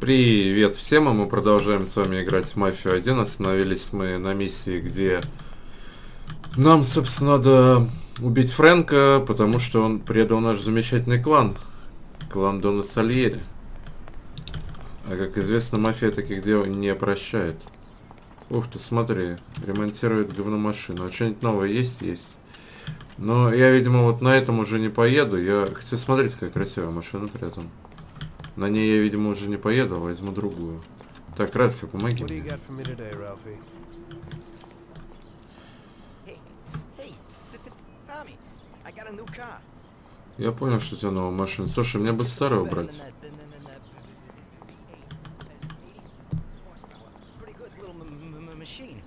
Привет всем, а мы продолжаем с вами играть в Мафию 1. Остановились мы на миссии, где нам, собственно, надо убить Фрэнка, потому что он предал наш замечательный клан. Клан Дона Сальери. А как известно, мафия таких дел не прощает. Ух ты, смотри, ремонтирует говномашину. А что-нибудь новое есть? Есть. Но я, видимо, вот на этом уже не поеду. Я... Хотя смотрите, какая красивая машина при этом. На ней я, видимо, уже не поеду, а возьму другую. Так, Ральфи, помоги мне. Я понял, что у тебя новая машина. Слушай, мне бы старую machine.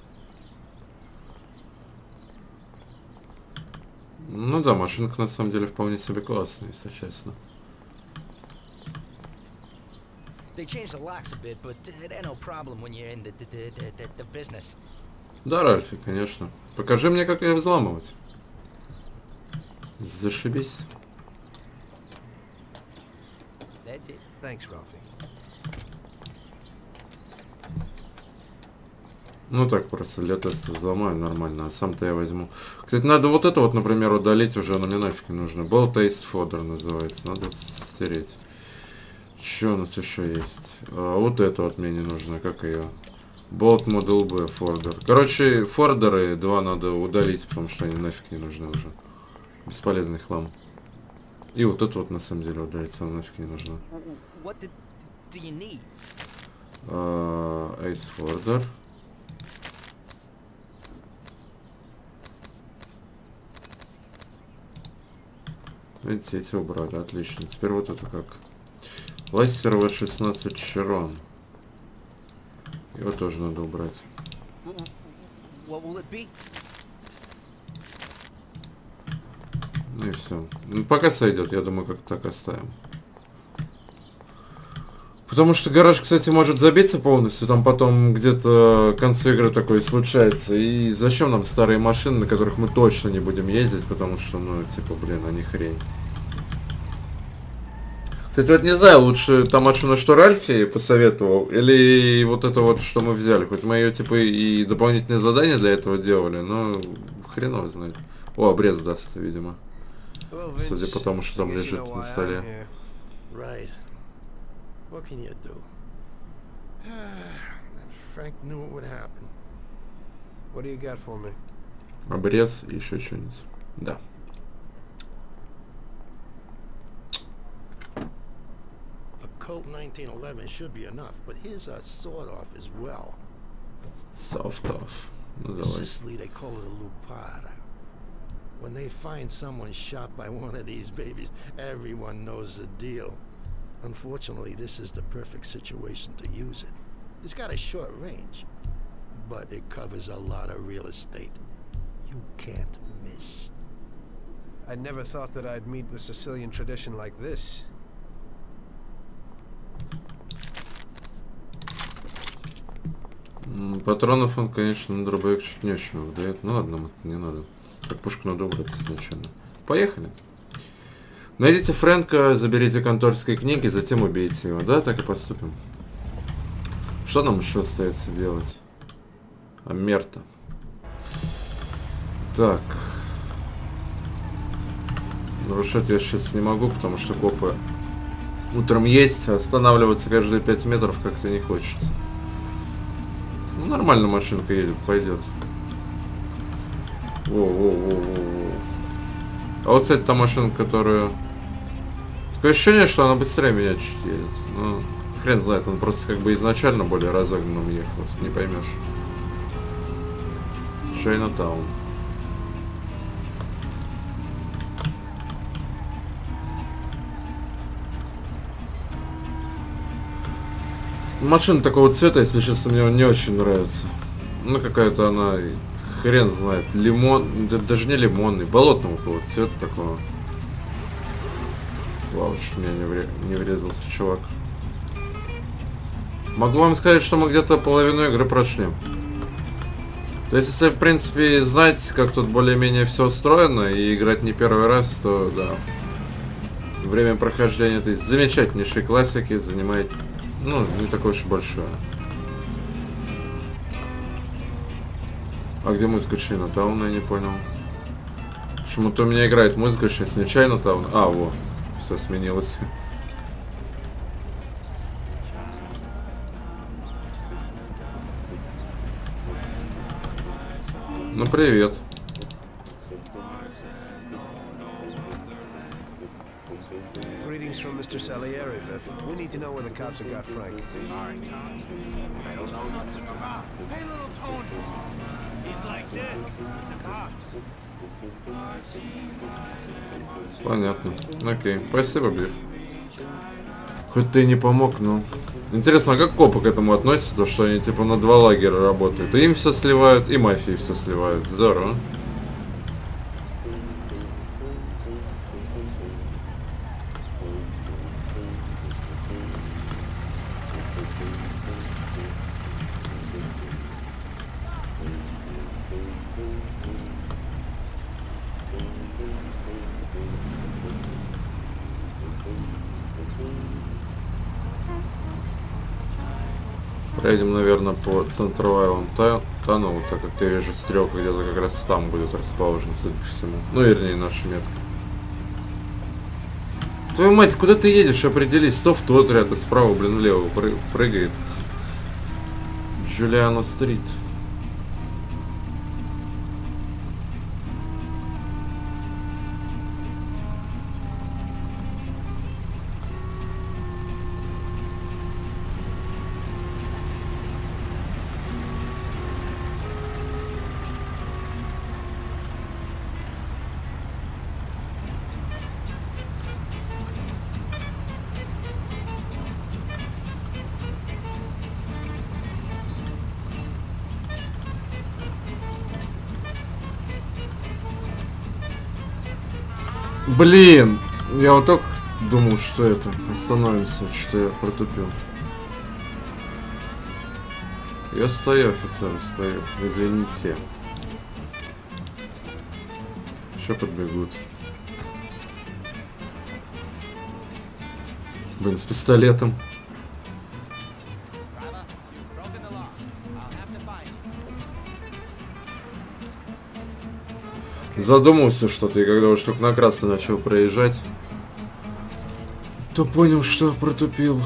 Ну да, машинка на самом деле вполне себе классная, если честно. They changed the locks a bit, but it ain't no problem when you're in the, the, the, the, the business. Да, Ральфи, конечно. Покажи мне, как ее взламывать. Зашибись. That's it. Thanks, Ralphie. Ну так, просто для теста взломаю нормально, а сам-то я возьму. Кстати, надо вот это вот, например, удалить уже, оно мне нафиг не нужно. Был Taste Fodder называется, надо стереть. Что у нас еще есть? А, вот это вот мне не нужно, как ее? Bolt Model B Фордер. Короче, фордеры два надо удалить, потому что они нафиг не нужны уже. Бесполезный хлам. И вот это вот на самом деле удалить, она нафиг не нужна. Ace Фордер. Видите, эти убрали, отлично. Теперь вот это как. Ластер В16 Чирон. Его тоже надо убрать. Ну и все. Ну, пока сойдет, я думаю, как так оставим. Потому что гараж, кстати, может забиться полностью, там потом где-то к концу игры такое случается. И зачем нам старые машины, на которых мы точно не будем ездить, потому что, ну, типа, блин, они хрень. Кстати, вот не знаю, лучше та машина, что Ральфи посоветовал, или вот это вот, что мы взяли. Хоть мы ее, типа, и дополнительные задания для этого делали, но хреново знает. О, обрез даст, видимо. Судя по тому, что там лежит на столе. Обрез и еще что-нибудь. Да. Colt 1911 should be enough, but here's a sawed-off as well. Soft-off. Sicily, they call it a lupara. When they find someone shot by one of these babies, everyone knows the deal. Unfortunately, this is the perfect situation to use it. It's got a short range, but it covers a lot of real estate. You can't miss. I never thought that I'd meet with Sicilian tradition like this. Патронов он, конечно, на дробовик чуть не очень выдает. Ну ладно, не надо. Как пушку надо убрать изначально. Поехали. Найдите Фрэнка, заберите конторские книги, затем убейте его. Да, так и поступим. Что нам еще остается делать? А мерта. Так. Нарушать я сейчас не могу, потому что копы утром есть, останавливаться каждые 5 метров как-то не хочется. Ну, нормально машинка едет, пойдет. Воу-воу-воу-воу. А вот, кстати, та машинка, которая... Такое ощущение, что она быстрее меня чуть едет. Ну, хрен знает, он просто как бы изначально более разогнанным ехал. Не поймешь. Чайнатаун. Машина такого цвета, если честно, мне не очень нравится. Ну, какая-то она, хрен знает, лимон, да, даже не лимонный, болотного какого цвета такого. Вау, что меня не, вре- не врезался чувак. Могу вам сказать, что мы где-то половину игры прошли. То есть, если, в принципе, знать, как тут более-менее все устроено и играть не первый раз, то да. Время прохождения этой замечательнейшей классики занимает Ну, не такое уж и большое. А где музыка Чайнатауна, я не понял. Почему-то у меня играет музыка сейчас не Чайнатауна. А, во, все сменилось. Ну, привет. Greetings Mr. Salieri, Biff. We need to know where the cops have got Frank. Sorry, Tommy. I don't know nothing about. Hey, little Tony. He's like this the cops. Понятно. Окей. Спасибо, Биф. Хоть ты и не помог, но... Интересно, а как копы к этому относятся, то что они типа на два лагеря работают? И им все сливают, и мафии все сливают. Здорово. Наверное, по центровому Tunnel, так как я вижу стрелка где-то как раз там будет расположена, судя по всему. Ну, вернее, наша метка. Твою мать, куда ты едешь? Определись. То в тот ряд, а справа, блин, влево пры- прыгает. Джулиано Стрит. Блин, я вот только думал, что это. Остановимся, что я протупил. Я стою, офицер, стою. Извините. Еще подбегут. Блин, с пистолетом. Задумался что-то, и когда уж только на красный начал проезжать, то понял, что протупил.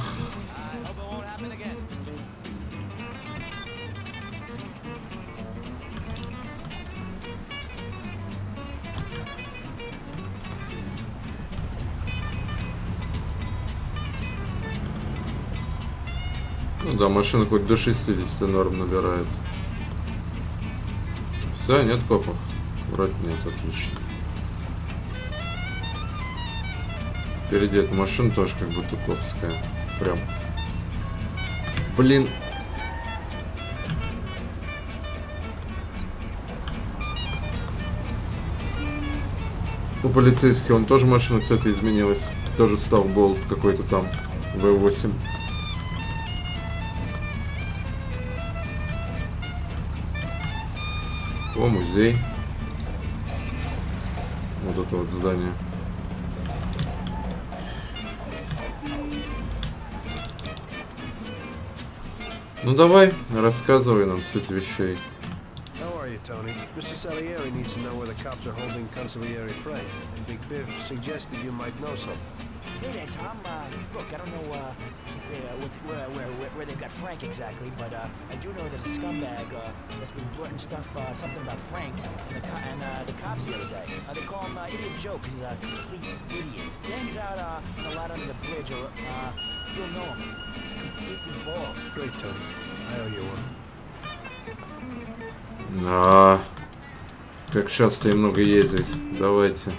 Ну да, машина хоть до 60 норм набирает. Все, нет копов? Вроде нет, отлично. Впереди эта машина тоже как будто копская. Прям. Блин. У полицейских он тоже машина, кстати, изменилась. Тоже стал болт какой-то там. V8. О, музей. Вот это вот здание. Ну давай, рассказывай нам суть вещей. Tony? Mr. Salieri needs to know where the cops are holding Consigliere Frank, and Big Biff suggested you might know something. Hey there, Tom. Uh, look, I don't know uh, uh, where, where, where, where they've got Frank exactly, but uh, I do know there's a scumbag uh, that's been blurting stuff, uh, something about Frank and, the, co- and uh, the cops the other day. Uh, they call him uh, Idiot Joe because he's a complete idiot. He hangs out uh, in a lot under the bridge, or uh, you'll know him. He's completely bald. Great, Tony. I owe you one. А, как часто и много ездить. Давайте.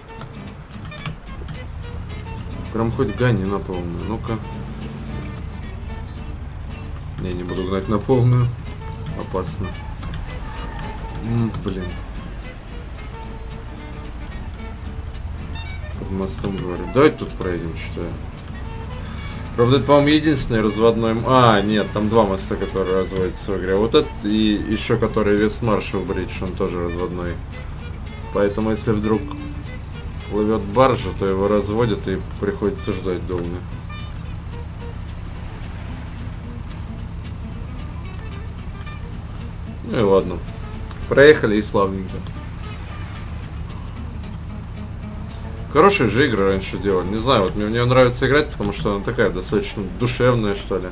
Прям хоть гони на полную. Ну-ка. Не, не буду гнать на полную. Опасно. М, блин. Под мостом говорю. Давай тут проедем, я. Правда, это, по-моему, единственный разводной... м- А, нет, там два моста, которые разводятся в игре. Вот этот и еще который Вест Маршал Бридж, он тоже разводной. Поэтому, если вдруг плывет баржа, то его разводят и приходится ждать долго. Ну и ладно. Проехали и славненько. Хорошие же игры раньше делали. Не знаю, вот мне в нее нравится играть, потому что она такая достаточно душевная, что ли.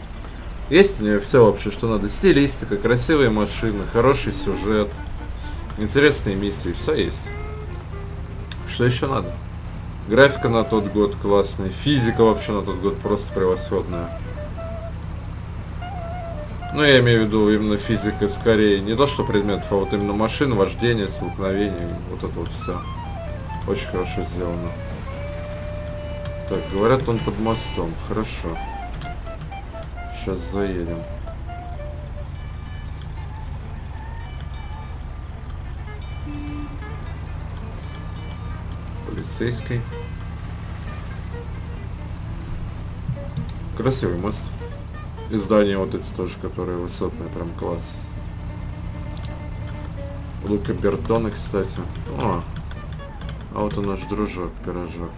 Есть у нее все вообще, что надо. Стилистика, красивые машины, хороший сюжет, интересные миссии, все есть. Что еще надо? Графика на тот год классная, физика вообще на тот год просто превосходная. Ну, я имею в виду именно физика скорее, не то что предметов, а вот именно машин, вождение, столкновение, вот это вот все. Очень хорошо сделано. Так, говорят, он под мостом. Хорошо. Сейчас заедем. Полицейский. Красивый мост. И здание вот эти тоже, которые высотные, прям класс. Лука Бертона, кстати. О, а вот и наш дружок, пирожок.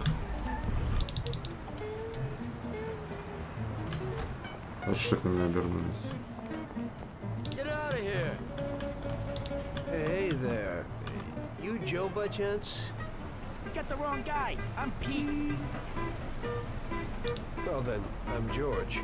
А что так на меня обернулись? Get out of here! Hey there. You Joe by chance? You got the wrong guy. I'm Pete. Well then, I'm George.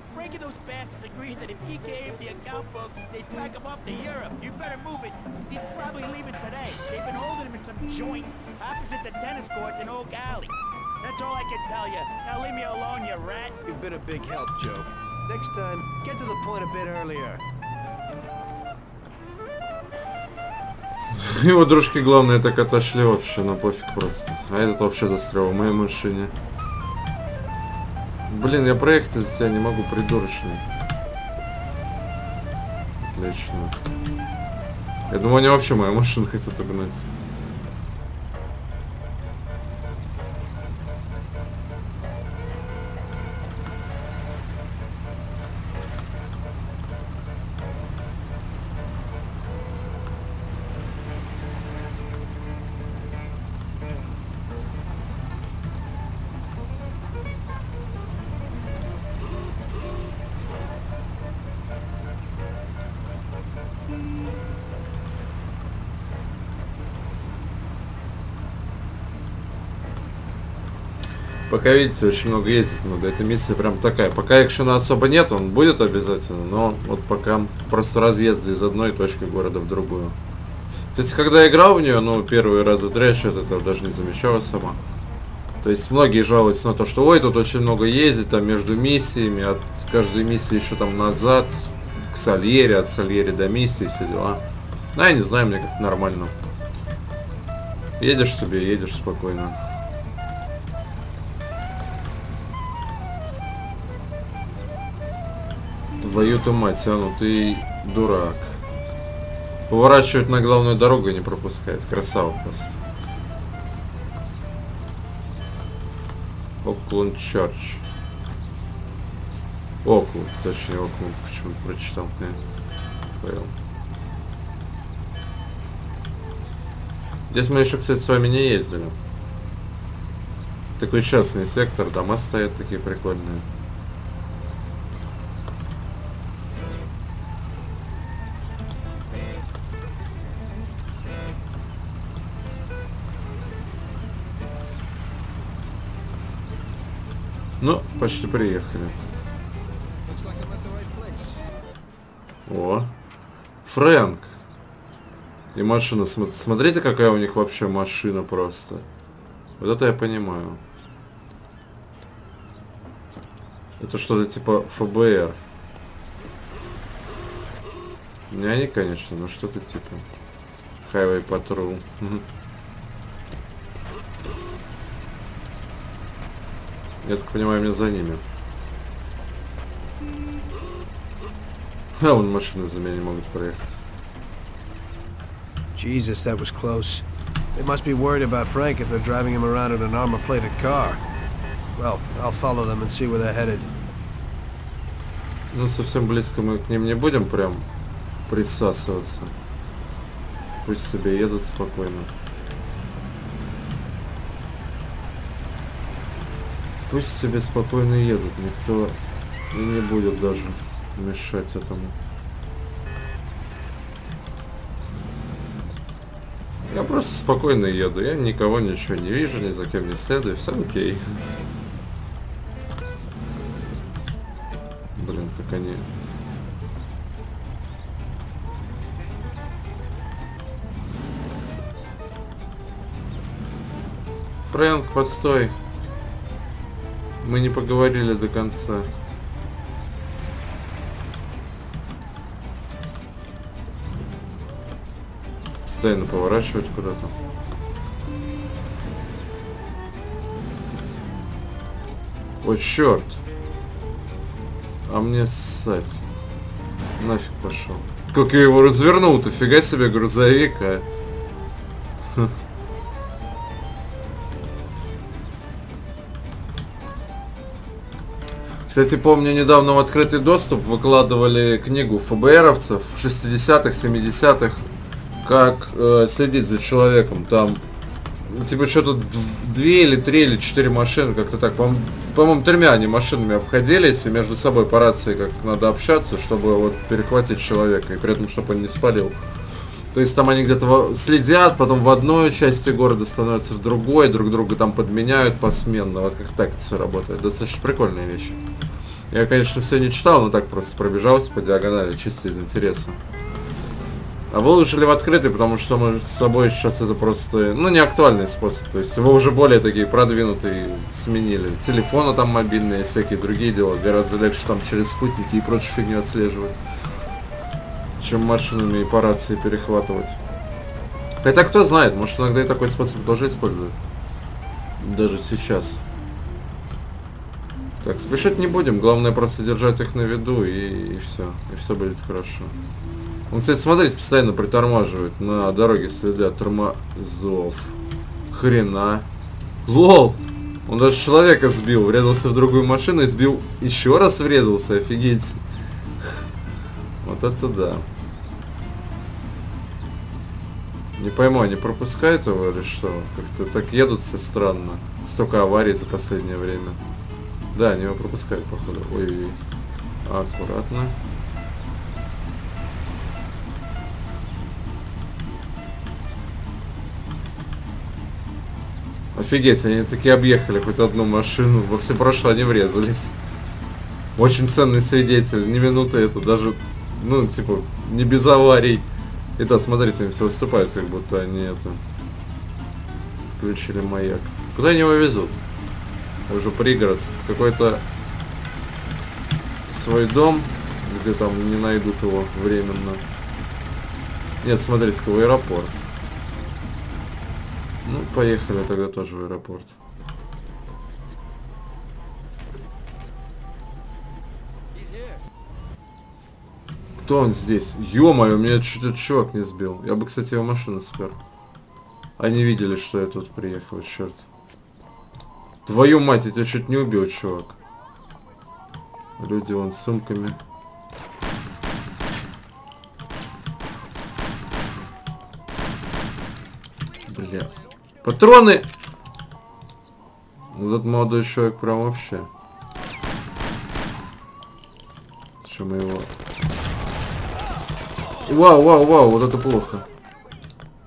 Frank and those bastards agreed that if he gave the account books, they'd pack him off to Europe. You better move it. He's probably leaving today. They've been holding him in some joint opposite the tennis courts in Oak Alley. That's all I can tell you. Now leave me alone, you rat. You've been a big help, Joe. Next time, get to the point a bit earlier. Его дружки, главное, так отошли вообще, на пофиг просто. А этот вообще застрял в моей машине. Блин, я проехать из-за тебя не могу, придурочный. Отлично. Я думаю, они вообще мою машину хотят угнать. Пока, видите, очень много ездить надо. Эта миссия прям такая. Пока экшена особо нет, он будет обязательно, но вот пока просто разъезды из одной точки города в другую. Есть, когда я играл в нее, ну, первые раза три, что-то этого даже не замечала сама. То есть, многие жалуются на то, что, ой, тут очень много ездит, там, между миссиями, от каждой миссии еще там назад, к Сальере, от Сальери до миссии, все дела. Ну, я не знаю, мне как нормально. Едешь себе, едешь спокойно. Твою-то мать, а ну ты дурак. Поворачивать на главную дорогу не пропускает. Красава просто. Окленд Чарч. Окленд, точнее Окленд, почему прочитал. Не, понял. Здесь мы еще, кстати, с вами не ездили. Такой частный сектор, дома стоят такие прикольные. Ну, почти приехали. О, Фрэнк. И машина, см- смотрите, какая у них вообще машина просто. Вот это я понимаю. Это что-то типа ФБР. Не они, конечно, но что-то типа. Highway Patrol. Я так понимаю, мне за ними. А, вон машины за меня не могут проехать. Jesus, that was close. They must be worried about Frank if they're driving him around in an armor-plated car. Well, I'll follow them and see where they're headed. Ну, совсем близко мы к ним не будем прям присасываться. Пусть себе едут спокойно. Пусть себе спокойно едут, никто и не будет даже мешать этому. Я просто спокойно еду, я никого ничего не вижу, ни за кем не следую, все окей. Блин, как они... Фрэнк, постой. Мы не поговорили до конца. Постоянно поворачивать куда-то. О, черт. А мне ссать. Нафиг пошел. Как я его развернул-то, фига себе грузовик, а. Кстати, помню, недавно в открытый доступ выкладывали книгу ФБРовцев 60-х, 70-х, как э, следить за человеком. Там, типа, что-то две или три или четыре машины, как-то так. По-моему, по тремя они машинами обходились, и между собой по рации как надо общаться, чтобы вот перехватить человека, и при этом, чтобы он не спалил. То есть там они где-то следят, потом в одной части города становятся в другой, друг друга там подменяют посменно. Вот как так это все работает. Достаточно прикольная вещь. Я, конечно, все не читал, но так просто пробежался по диагонали, чисто из интереса. А выложили в открытый, потому что мы с собой сейчас это просто, ну, не актуальный способ. То есть его уже более такие продвинутые сменили. Телефоны там мобильные, всякие другие дела. Гораздо легче там через спутники и прочую фигню отслеживать чем машинами и по рации перехватывать. Хотя кто знает, может иногда и такой способ тоже используют. Даже сейчас. Так, спешить не будем, главное просто держать их на виду и, и все. И все будет хорошо. Он, кстати, смотрите, постоянно притормаживает на дороге следы тормозов. Хрена. Лол! Он даже человека сбил, врезался в другую машину и сбил еще раз врезался, офигеть. Вот это да. Не пойму, они пропускают его или что? Как-то так едут все странно. Столько аварий за последнее время. Да, они его пропускают, походу. Ой-ой-ой. Аккуратно. Офигеть, они таки объехали хоть одну машину. Во все прошлое они врезались. Очень ценный свидетель. Не минуты это даже, ну, типа, не без аварий. И да, смотрите, они все выступают, как будто они это... Включили маяк. Куда они его везут? Уже пригород. Какой-то свой дом, где там не найдут его временно. Нет, смотрите-ка, в аэропорт. Ну, поехали тогда тоже в аэропорт. Кто он здесь? Ё-моё, меня чуть этот чувак не сбил. Я бы, кстати, его машину спер. Они видели, что я тут приехал, черт. Твою мать, я тебя чуть не убил, чувак. Люди вон с сумками. Бля. Патроны! Вот этот молодой человек прям вообще. Что мы его Вау, вау, вау, вот это плохо.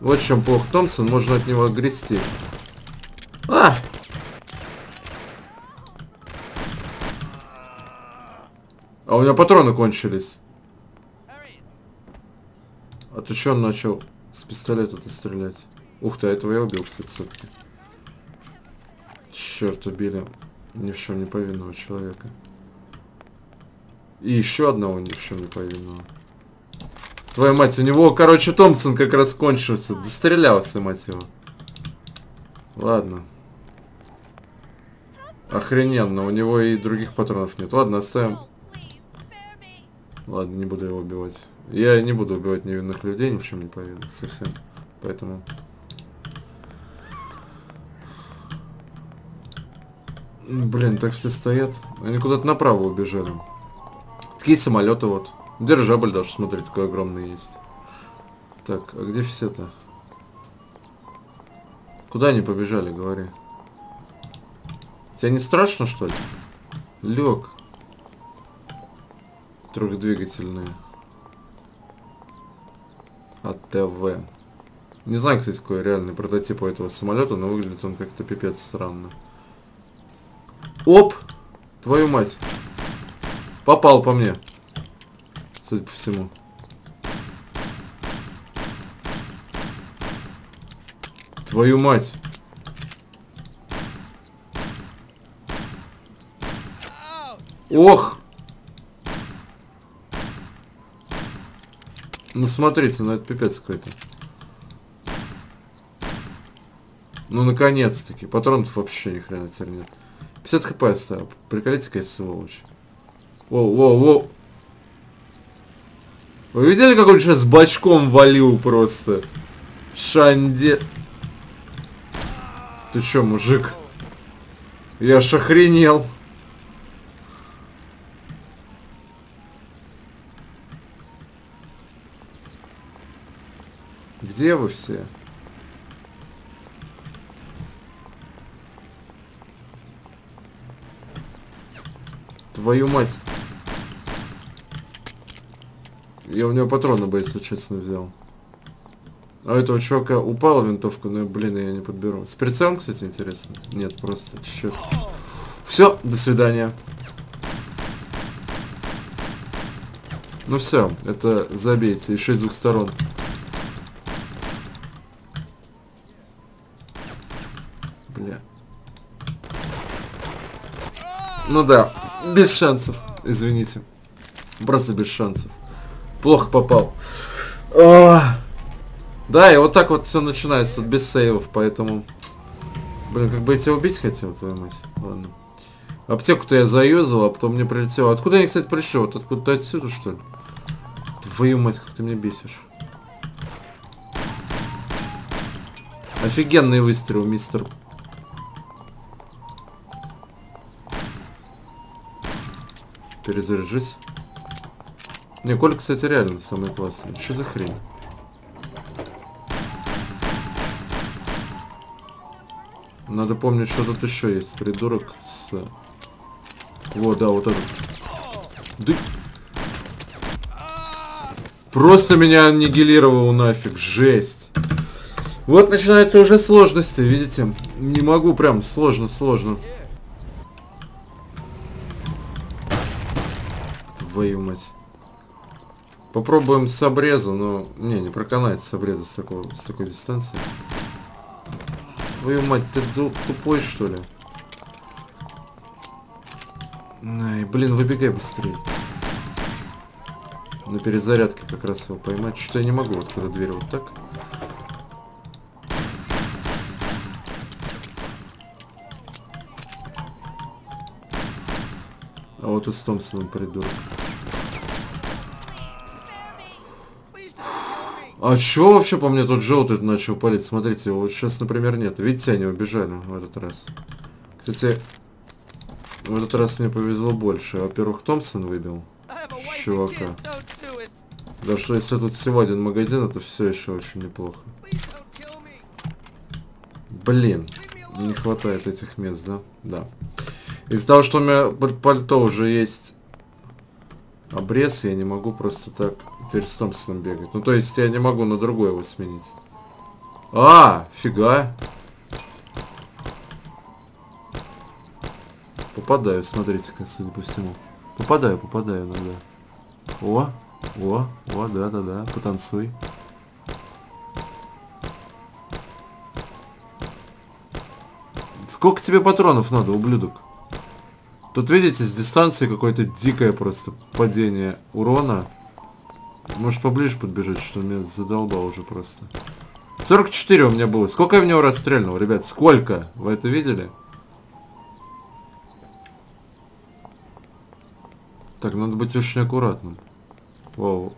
Вот чем плохо Томпсон, можно от него грести. А! А у меня патроны кончились. А ты что он начал с пистолета-то стрелять? Ух ты, а этого я убил, кстати, все-таки. Черт, убили ни в чем не повинного человека. И еще одного ни в чем не повинного. Твою мать, у него, короче, Томпсон как раз кончился. Дострелялся, мать его. Ладно. Охрененно, у него и других патронов нет. Ладно, оставим. Ладно, не буду его убивать. Я не буду убивать невинных людей, ни в чем не повинных, совсем. Поэтому... Блин, так все стоят. Они куда-то направо убежали. Такие самолеты вот. Дирижабль даже, смотри, такой огромный есть. Так, а где все-то? Куда они побежали, говори? Тебе не страшно, что ли? Лег. Трехдвигательные. АТВ. Не знаю, кстати, какой реальный прототип у этого самолета, но выглядит он как-то пипец странно. Оп! Твою мать. Попал по мне. Судя по всему. Твою мать. Ох! Ну смотрите, ну это пипец какой-то. Ну наконец-таки. Патронов вообще ни хрена теперь нет. 50 хп оставил. Приколите, какая сволочь. Воу, воу, воу. Вы видели, как он сейчас бачком валил просто? Шанде... Ты чё, мужик? Я аж охренел. Где вы все? Твою мать. Я у него патроны бы, если честно, взял. А у этого чувака упала винтовка, но, блин, я не подберу. С прицелом, кстати, интересно? Нет, просто черт. Все, до свидания. Ну все, это забейте, еще с двух сторон. Бля. Ну да, без шансов, извините. Просто без шансов. Плохо попал. О! Да, и вот так вот все начинается, без сейвов, поэтому... Блин, как бы я тебя убить хотел, твою мать. Ладно. Аптеку-то я заюзал, а потом мне прилетело. Откуда они, кстати, пришли? Вот откуда-то отсюда, что ли? Твою мать, как ты меня бесишь. Офигенный выстрел, мистер. Перезаряжись. Не, Коля, кстати, реально самый классный. Что за хрень? Надо помнить, что тут еще есть. Придурок с... Вот, да, вот этот. Да... Просто меня аннигилировал нафиг. Жесть. Вот начинаются уже сложности, видите? Не могу прям, сложно, Попробуем с обреза, но... Не, не проканает с обреза с, такого, с такой дистанции. Твою мать, ты тупой что ли? Ай, блин, выбегай быстрее. На перезарядке как раз его поймать. Что я не могу, вот когда дверь вот так. А вот и с Томпсоном придурок. А чё вообще по мне тут желтый начал палить? Смотрите, вот сейчас, например, нет. Видите, они убежали в этот раз. Кстати, в этот раз мне повезло больше. Во-первых, Томпсон выбил чувака. Да что если тут всего один магазин, это все еще очень неплохо. Блин, не хватает этих мест, да? Да. Из-за того, что у меня под пальто уже есть обрез, я не могу просто так теперь с Томпсоном бегать. Ну, то есть я не могу на другой его сменить. А, фига. Попадаю, смотрите-ка, судя по всему. Попадаю, попадаю иногда. О, о, о, да-да-да, потанцуй. Сколько тебе патронов надо, ублюдок? Тут, видите, с дистанции какое-то дикое просто падение урона. Может поближе подбежать, что меня задолбал уже просто. 44 у меня было. Сколько я в него расстрельнул, ребят? Сколько? Вы это видели? Так, надо быть очень аккуратным. Вау.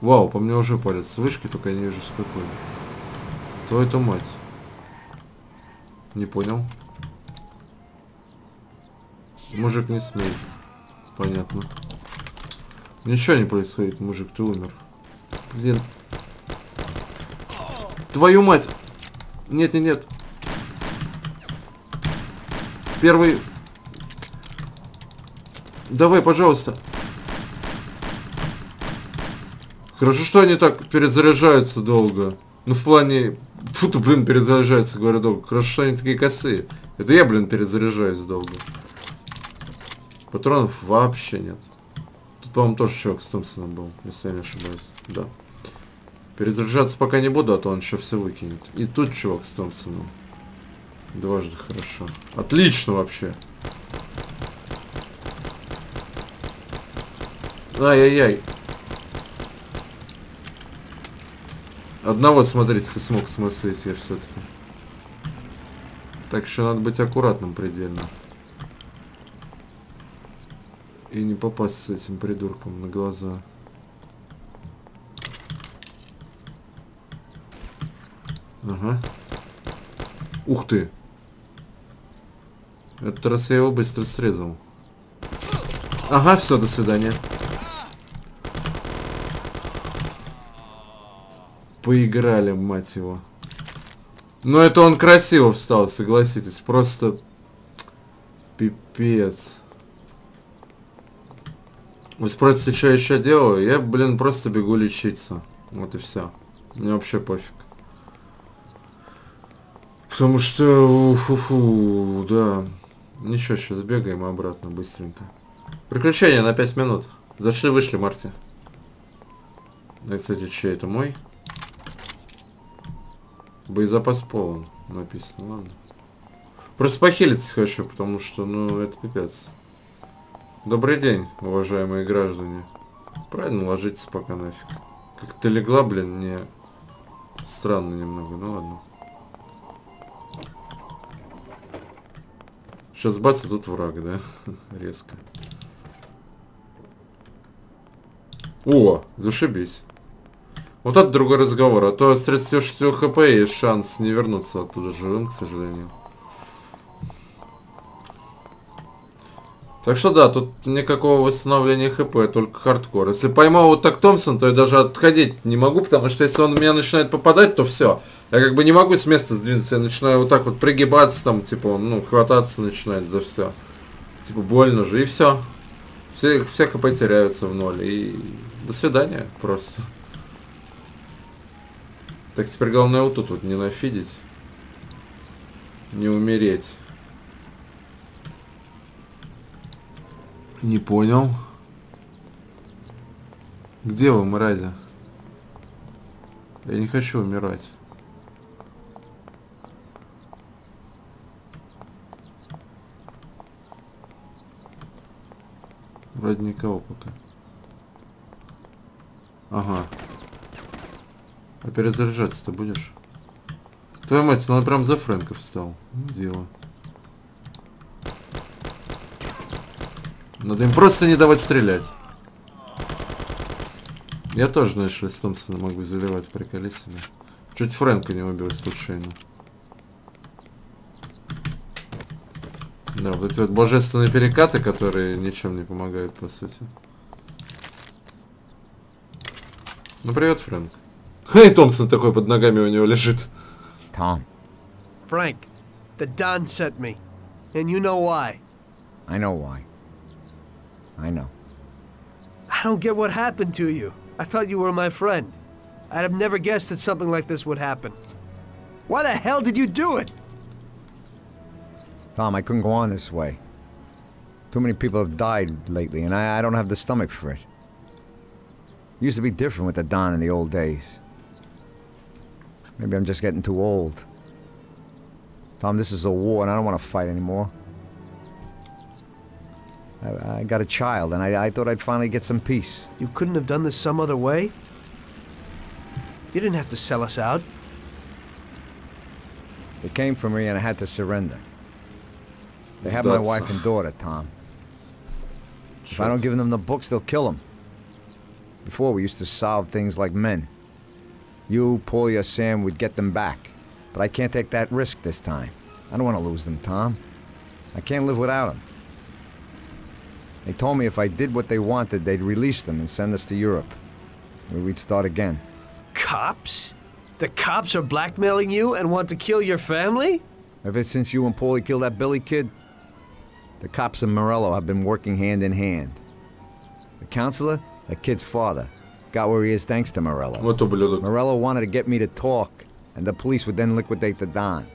Вау, по мне уже палец с вышки, только я не вижу с какой. Твою-то мать. Не понял. Мужик не смей. Понятно. Ничего не происходит, мужик, ты умер. Блин. Твою мать! Нет, нет, нет. Первый... Давай, пожалуйста. Хорошо, что они так перезаряжаются долго. Ну, в плане... Фу ты, блин, перезаряжается, говорю, долго. Хорошо, что они такие косые. Это я, блин, перезаряжаюсь долго. Патронов вообще нет. По-моему, тоже чувак с Томпсоном был, если я не ошибаюсь. Да. Перезаряжаться пока не буду, а то он еще все выкинет. И тут чувак с Томпсоном. Дважды хорошо. Отлично вообще. Ай-яй-яй. Одного, смотрите, смог смыслить я все-таки. Так что надо быть аккуратным предельно. И не попасть с этим придурком на глаза. Ага. Ух ты. Этот раз я его быстро срезал. Ага, все, до свидания. Поиграли, мать его. Но это он красиво встал, согласитесь. Просто пипец. Вы спросите, что я еще делаю? Я, блин, просто бегу лечиться. Вот и все. Мне вообще пофиг. Потому что, уфу, да. Ничего, сейчас бегаем обратно быстренько. Приключения на 5 минут. Зашли, вышли, Марти. Да, кстати, чей это мой? Боезапас полон, написано, ладно. Просто похилиться хочу, потому что, ну, это пипец. Добрый день, уважаемые граждане. Правильно, ложитесь пока нафиг. Как ты легла, блин, мне странно немного, ну ладно. Сейчас бац, и тут враг, да? Резко. О, зашибись. Вот это другой разговор. А то с 36 хп есть шанс не вернуться оттуда живым, к сожалению. Так что да, тут никакого восстановления хп, только хардкор. Если поймал вот так Томпсон, то я даже отходить не могу, потому что если он меня начинает попадать, то все. Я как бы не могу с места сдвинуться, я начинаю вот так вот пригибаться, там, типа, ну, хвататься начинает за все. Типа, больно же, и все. Все, все хп теряются в ноль, и до свидания просто. Так теперь главное вот тут вот не нафидить. Не умереть. Не понял. Где вы, мрази? Я не хочу умирать. Вроде никого пока. Ага. А перезаряжаться-то будешь? Твоя мать, он прям за Фрэнка встал. Дело. Надо им просто не давать стрелять. Я тоже, знаешь, с Томпсона могу заливать, приколить себя. Чуть Фрэнка не убил случайно. Да, вот эти вот божественные перекаты, которые ничем не помогают, по сути. Ну, привет, Фрэнк. Эй, Томпсон такой под ногами у него лежит. Tom, Frank, the Don sent me. And you know why. I know why. I know. I don't get what happened to you. I thought you were my friend. I'd have never guessed that something like this would happen. Why the hell did you do it? Tom, I couldn't go on this way. Too many people have died lately, and I, I don't have the stomach for it. It used to be different with the Don in the old days. Maybe I'm just getting too old. Tom, this is a war, and I don't want to fight anymore. I, I got a child, and I, I thought I'd finally get some peace. You couldn't have done this some other way? You didn't have to sell us out. They came for me, and I had to surrender. They have my Sdots. wife and daughter, Tom. If I don't give them the books, they'll kill them. Before, we used to solve things like men. You, Paulie, or Sam would get them back. But I can't take that risk this time. I don't want to lose them, Tom. I can't live without them. They told me if I did what they wanted, they'd release them and send us to Europe. Where we'd start again. Cops? The cops are blackmailing you and want to kill your family? Ever since you and Paulie killed that Billy kid, the cops and Morello have been working hand in hand. The counselor, the kid's father, got where he is thanks to Morello. Morello wanted to get me to talk, and the police would then liquidate the Don.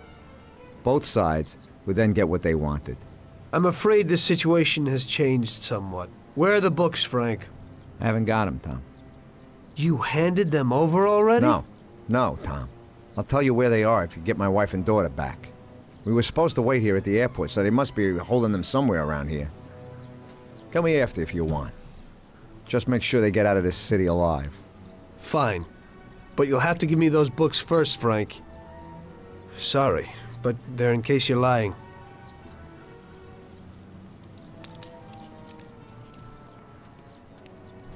Both sides would then get what they wanted. I'm afraid the situation has changed somewhat. Where are the books, Frank? I haven't got them, Tom. You handed them over already? No, no, Tom. I'll tell you where they are if you get my wife and daughter back. We were supposed to wait here at the airport, so they must be holding them somewhere around here. Come me after if you want. Just make sure they get out of this city alive. Fine. But you'll have to give me those books first, Frank. Sorry, but they're in case you're lying.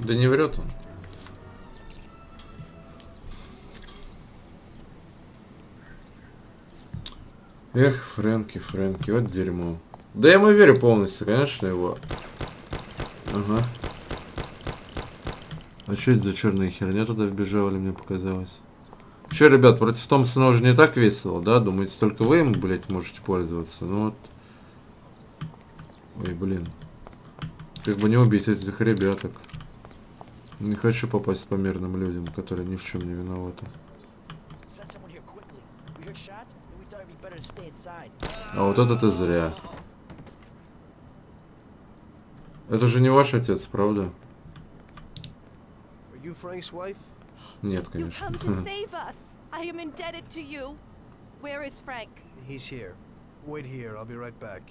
Да не врет он. Эх, Фрэнки, Фрэнки, вот дерьмо. Да я ему верю полностью, конечно, его. Ага. А что это за черная херня туда вбежала, или мне показалось? Че, ребят, против Томпсона уже не так весело, да? Думаете, только вы им, блядь, можете пользоваться? Ну вот. Ой, блин. Как бы не убить этих ребяток. Не хочу попасть по мирным людям, которые ни в чем не виноваты. А вот это ты зря. Это же не ваш отец, правда? Нет, конечно. come to save us. I am indebted to you. Where is Frank? He's here. Wait here, I'll be right back.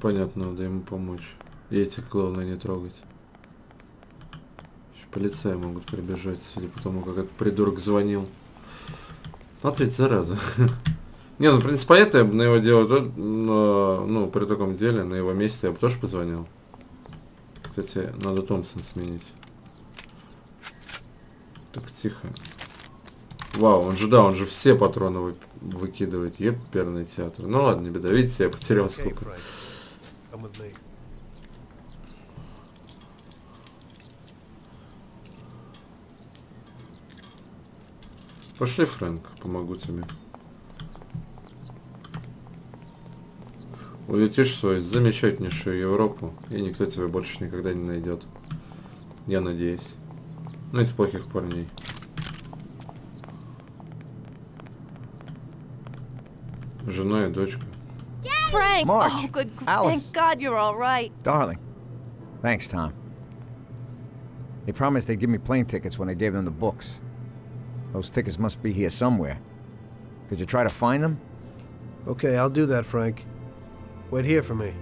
Понятно, надо ему помочь. И этих, главное, не трогать. Полицаи могут прибежать, судя по тому, как этот придурок звонил. Вот ведь зараза. Не, ну, в принципе, понятно, я бы на его дело, но, ну, при таком деле, на его месте я бы тоже позвонил. Кстати, надо Томпсон сменить. Так, тихо. Вау, он же, да, он же все патроны вы- выкидывает. Еперный театр. Ну ладно, не беда. Видите, я потерял сколько. Frank. Come with me. Пошли, Фрэнк, помогу тебе. Улетишь в свою замечательнейшую Европу, и никто тебя больше никогда не найдет. Я надеюсь. Ну, из плохих парней. Жена и дочка. Frank! Marge, Oh, good. Alice. Thank God you're all right. Darling. Thanks, Tom. They promised they'd give me plane tickets when I gave them the books. Those tickets must be here somewhere. Could you try to find them? Okay, I'll do that, Frank. Wait here for me.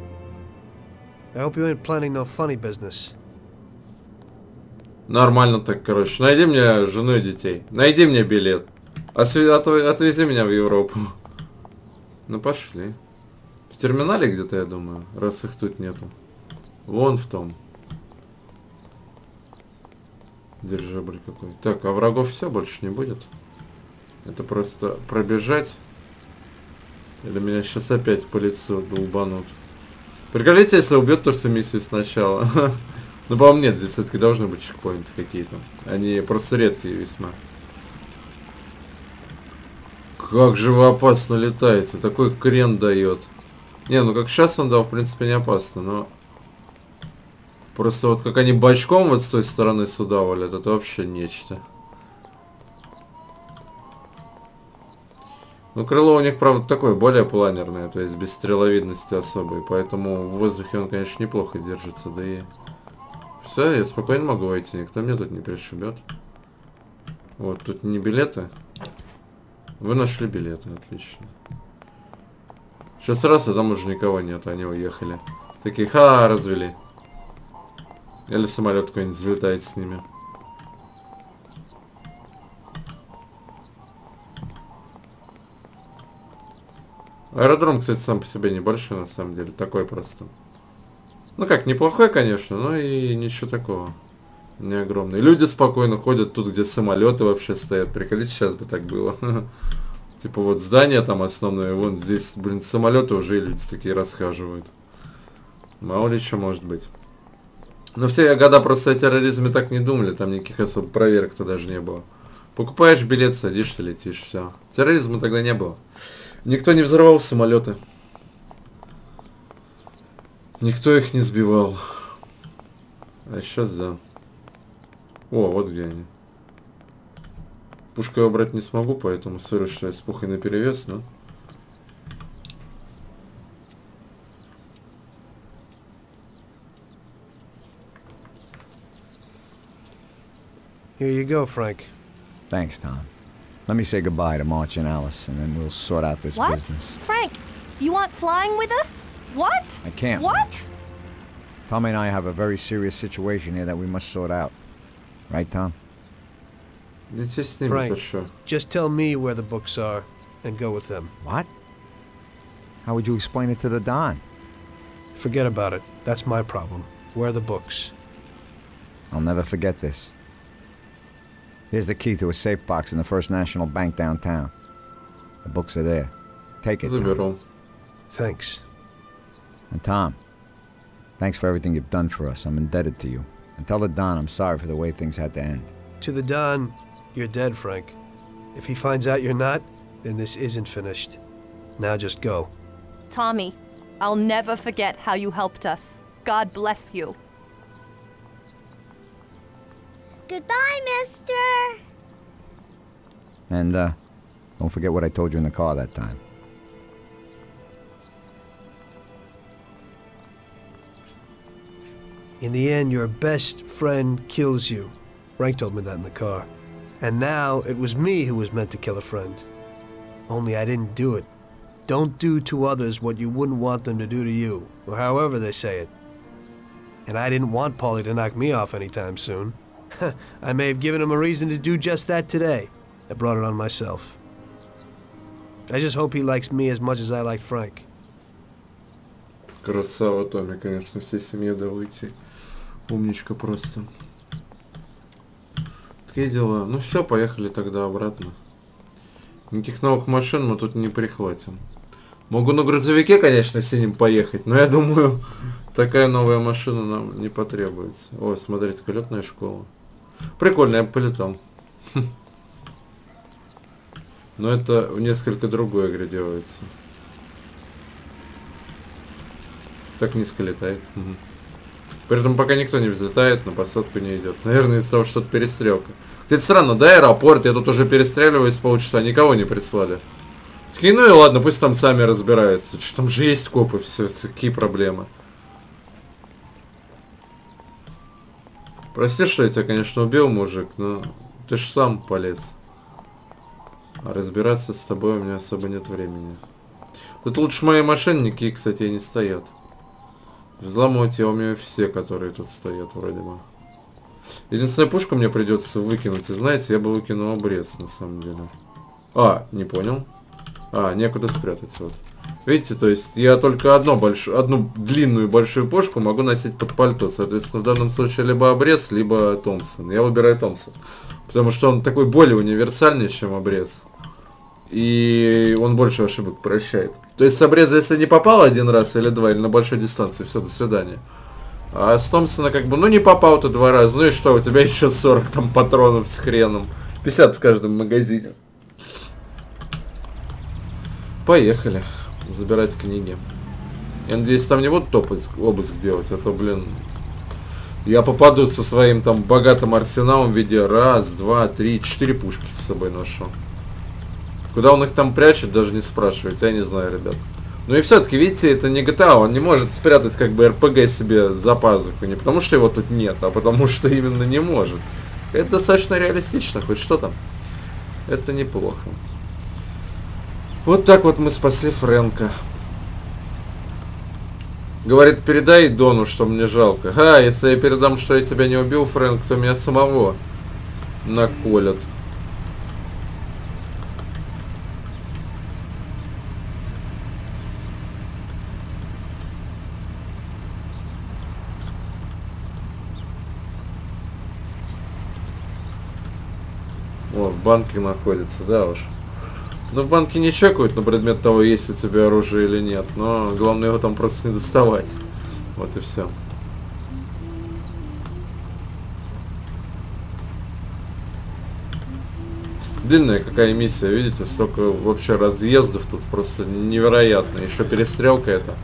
I hope you ain't planning no funny business. Нормально так, короче. Найди мне жену и детей. Найди мне билет. Осве- отв- Отвези меня в Европу. Ну пошли. В терминале где-то, я думаю, раз их тут нету. Вон в том. Дирижабль какой. Так, а врагов все больше не будет? Это просто пробежать? Или меня сейчас опять по лицу долбанут? Приколите, если убьет то, что миссию сначала. Ну, по-моему, нет, здесь все-таки должны быть чекпоинты какие-то. Они просто редкие весьма. Как же вы опасно летаете, такой крен дает. Не, ну как сейчас он дал, в принципе, не опасно, но... Просто вот как они бочком вот с той стороны сюда валят, это вообще нечто. Ну, крыло у них, правда, такое более планерное, то есть без стреловидности особой, поэтому в воздухе он, конечно, неплохо держится, да и... Все, я спокойно могу войти, никто меня тут не пришибет. Вот, тут не билеты. Вы нашли билеты, отлично. Сейчас раз, а там уже никого нет, они уехали. Такие, ха, развели. Или самолет какой-нибудь взлетает с ними. Аэродром, кстати, сам по себе небольшой, на самом деле. Такой просто. Ну как, неплохой, конечно, но и ничего такого. Не огромный. Люди спокойно ходят тут, где самолеты вообще стоят. Приколите, сейчас бы так было. Типа вот здание там основное, вон здесь, блин, самолеты уже и люди такие расхаживают. Мало ли что может быть. Но в те года просто о терроризме так не думали, там никаких особо проверок-то даже не было. Покупаешь билет, садишься, летишь, все. Терроризма тогда не было. Никто не взрывал самолеты. Никто их не сбивал. А сейчас да. О, вот где они. Пушку я брать не смогу, поэтому сори, что я с пухой наперевес, но... Here you go, Frank. Thanks, Tom. Let me say goodbye to March and Alice, and then we'll sort out this what? business. Frank, you want flying with us? What? I can't. What? Tommy Tom and I have a very serious situation here that we must sort out. Right, Tom? Frank, just tell me where the books are and go with them. What? How would you explain it to the Don? Forget about it. That's my problem. Where are the books? I'll never forget this. Here's the key to a safe box in the First National Bank downtown. The books are there. Take it. That's. Thanks. And Tom, thanks for everything you've done for us. I'm indebted to you. And tell the Don I'm sorry for the way things had to end. To the Don, you're dead, Frank. If he finds out you're not, then this isn't finished. Now just go. Tommy, I'll never forget how you helped us. God bless you. Goodbye, mister. And, uh, don't forget what I told you in the car that time. In the end, your best friend kills you. Frank told me that in the car. And now it was me who was meant to kill a friend. Only I didn't do it. Don't do to others what you wouldn't want them to do to you, or however they say it. And I didn't want Polly to knock me off anytime soon. I may have given him a reason to do just that today. I brought it on myself. I just hope he likes me as much as I liked Frank. Красава Томми, конечно, всей семье да уйти. Умничка просто. Такие дела. Ну все, поехали тогда обратно. Никаких новых машин мы тут не прихватим. Могу на грузовике, конечно, синим поехать, но я думаю, такая новая машина нам не потребуется. Ой, смотрите, летная школа. Прикольно, я полетал. Но это в несколько другой игре делается. Так низко летает. При этом пока никто не взлетает, на посадку не идет. Наверное, из-за того, что тут перестрелка. Кстати, странно, да, аэропорт, я тут уже перестреливаюсь полчаса, никого не прислали. Такие, ну и ладно, пусть там сами разбираются. Что там же есть копы, все, какие проблемы. Прости, что я тебя, конечно, убил, мужик, но ты ж сам полез. А разбираться с тобой у меня особо нет времени. Тут лучше мои мошенники, кстати, не стоят. Взламывать я умею все, которые тут стоят, вроде бы. Единственная пушку мне придется выкинуть. И знаете, я бы выкинул обрез, на самом деле. А, не понял. А, некуда спрятать, вот. Видите, то есть я только одно большую, одну длинную большую пушку могу носить под пальто. Соответственно, в данном случае либо обрез, либо Томпсон. Я выбираю Томпсон. Потому что он такой более универсальный, чем обрез. И он больше ошибок прощает. То есть с обреза, если не попал один раз или два, или на большой дистанции, все, до свидания. А с Томпсона как бы, ну не попал ты два раза, ну и что, у тебя еще 40 там патронов с хреном. 50 в каждом магазине. Поехали. Забирать книги. Я надеюсь, там не будут обыск, обыск делать, а то, блин, я попаду со своим там богатым арсеналом в виде раз, два, три, четыре пушки с собой ношу. Куда он их там прячет, даже не спрашивайте, я не знаю, ребят. Ну и все-таки, видите, это не GTA, он не может спрятать как бы РПГ себе за пазуху. Не потому что его тут нет, а потому что именно не может. Это достаточно реалистично, хоть что там. Это неплохо. Вот так вот мы спасли Фрэнка. Говорит, передай Дону, что мне жалко. А, если я передам, что я тебя не убил, Фрэнк, то меня самого наколят. О, в банке находится, да уж. Ну, в банке не чекают на предмет того, есть у тебя оружие или нет, но главное его там просто не доставать. Вот и все. Длинная какая миссия, видите, столько вообще разъездов тут просто невероятно. Еще перестрелка это.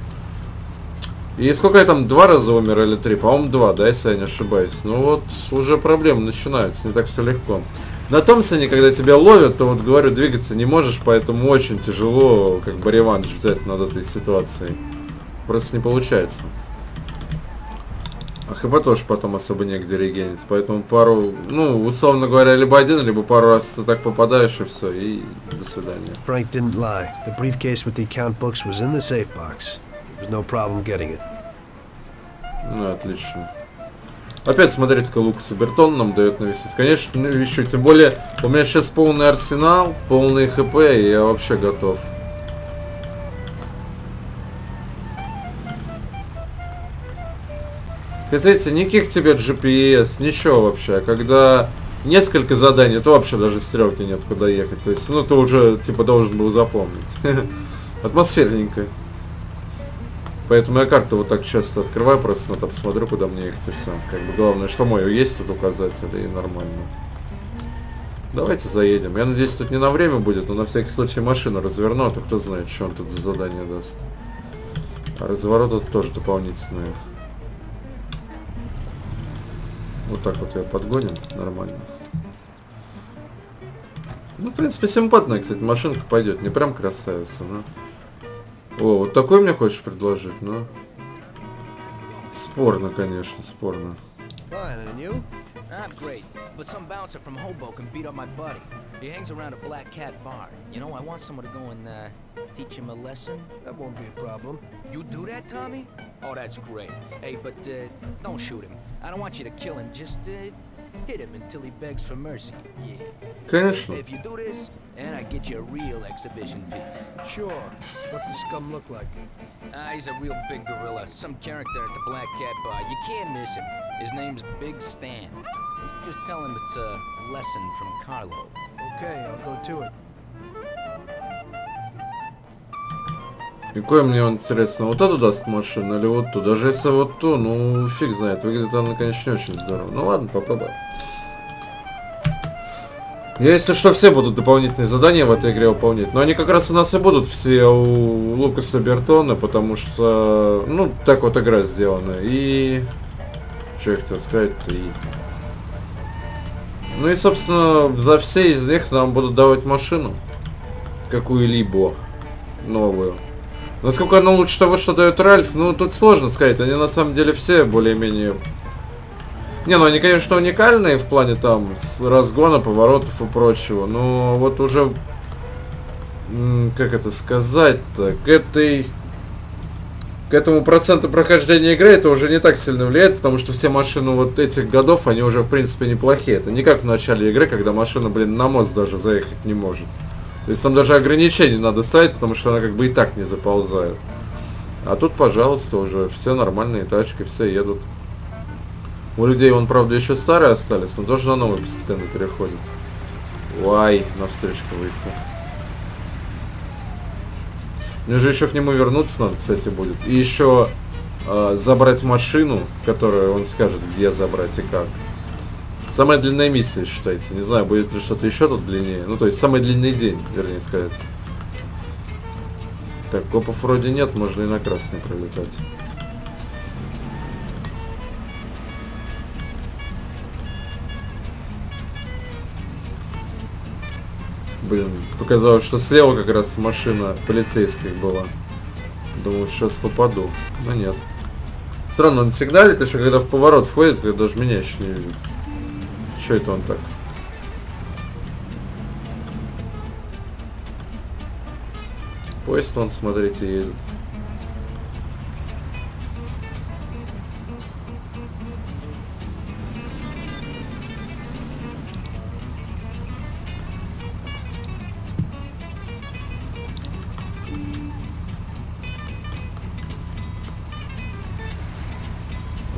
И сколько я там, два раза умер или три? По-моему, два, да, если я не ошибаюсь. Ну вот, уже проблемы начинаются, не так все легко. На Томпсоне, когда тебя ловят, то вот, говорю, двигаться не можешь, поэтому очень тяжело, как бы, реванш взять над этой ситуацией. Просто не получается. А хп тоже потом особо негде регенить, поэтому пару, ну, условно говоря, либо один, либо пару раз ты так попадаешь и все, и до свидания. Frank didn't lie. The briefcase with the account books was in the safe box. There was no problem getting it. Ну, отлично. Опять смотрите-ка, Лукас Бертон нам дает навесить. Конечно, навещу. Тем более, у меня сейчас полный арсенал, полный хп, и я вообще готов. Хотите, никаких тебе GPS, ничего вообще. Когда несколько заданий, то вообще даже стрелки нет куда ехать. То есть, ну, ты уже, типа, должен был запомнить. Атмосферненько. Поэтому я карту вот так часто открываю, просто на топ смотрю, куда мне ехать и все. Как бы главное, что мой есть тут указатель и нормально. Давайте заедем. Я надеюсь, тут не на время будет, но на всякий случай машину разверну, а то кто знает, что он тут за задание даст. А разворот тут тоже дополнительные. Вот так вот ее подгоним, нормально. Ну, в принципе, симпатная, кстати, машинка пойдет. Не прям красавица, но... О, вот такой мне хочешь предложить, ну? Спорно, конечно, спорно. I'm great, but some bouncer from Hoboken beat up my buddy. He hangs around a Black Cat bar. You know, I want someone to go and uh, teach him a lesson. That won't be a problem. You do that, Tommy? Oh, that's great. Hey, but uh, don't shoot him. I don't want you to kill him. Just uh, hit him until he begs for mercy. Yeah. Конечно. If you do this, and I get you a real exhibition piece. Sure. What's the scum look like? Ah, he's a real big gorilla. Some character at the Black Cat Bar. You can't miss him. His name's Big Stan. Just tell him it's a lesson from Carlo. Okay, I'll go to it. Какой мне он интересно, вот эту даст машину или вот ту? Даже если вот ту, ну фиг знает, выглядит она, конечно, не очень здорово. Ну ладно, попробуем. Я, если что, все будут дополнительные задания в этой игре выполнять. Но они как раз у нас и будут все у Лукаса Бертона, потому что, ну, так вот игра сделана. И... Что я хотел сказать-то? И... Ну и, собственно, за все из них нам будут давать машину. Какую-либо новую. Насколько она лучше того, что дает Ральф, ну, тут сложно сказать. Они на самом деле все более-менее не, ну они, конечно, уникальные в плане там разгона, поворотов и прочего, но вот уже, как это сказать-то, к этой, к этому проценту прохождения игры это уже не так сильно влияет, потому что все машины вот этих годов, они уже, в принципе, неплохие. Это не как в начале игры, когда машина, блин, на мост даже заехать не может. То есть там даже ограничений надо ставить, потому что она как бы и так не заползает. А тут, пожалуйста, уже все нормальные тачки, все едут. У людей, он, правда, еще старые остались, но тоже на новые постепенно переходит. Уай, навстречу выехал. Мне же еще к нему вернуться надо, кстати, будет. И еще э, забрать машину, которую он скажет, где забрать и как. Самая длинная миссия, считайте. Не знаю, будет ли что-то еще тут длиннее. Ну, то есть, самый длинный день, вернее сказать. Так, копов вроде нет, можно и на красный пролетать. Блин, показалось, что слева как раз машина полицейских была. Думал, сейчас попаду. Но нет. Странно, он сигналит еще, когда в поворот входит, когда даже меня еще не видит. Что это он так? Поезд он, смотрите, едет.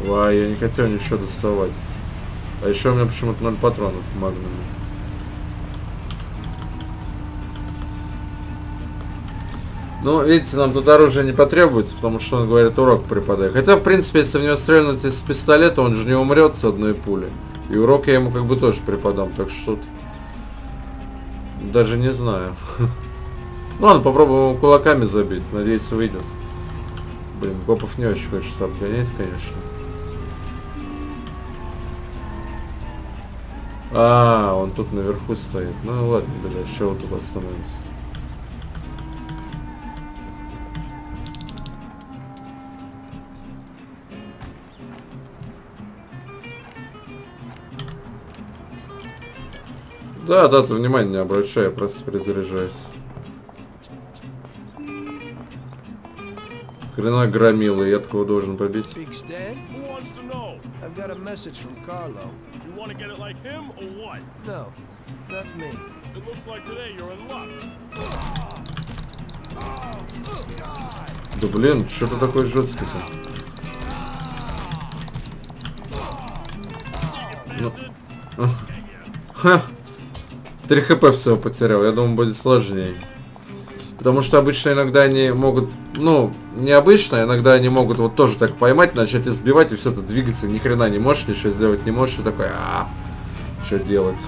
А, я не хотел ничего доставать. А еще у меня почему-то 0 патронов в. Ну, видите, нам тут оружие не потребуется, потому что он говорит, урок преподай. Хотя, в принципе, если в него стрельнуть из пистолета, он же не умрет с одной пули. И урок я ему как бы тоже преподам, так что тут... Даже не знаю. Ну ладно, попробуем его кулаками забить, надеюсь, выйдет. Блин, Гопов не очень хочется обгонять, конечно. А, он тут наверху стоит. Ну ладно, бля, еще вот тут остановимся. Да, да, ты внимание не обращай, я просто перезаряжаюсь. Хрена громила, я такого должен побить. Want to get it like him or what? No, not me. It looks like today you're in luck. Да блин, что ты такой жесткий-то? Ну. Ха. 3 хп всего потерял, я думаю, будет сложнее. Потому что обычно иногда они могут, ну, необычно, иногда они могут вот тоже так поймать, начать избивать, и все это двигаться, ни хрена не можешь, ничего сделать не можешь, и такой, а, что делать?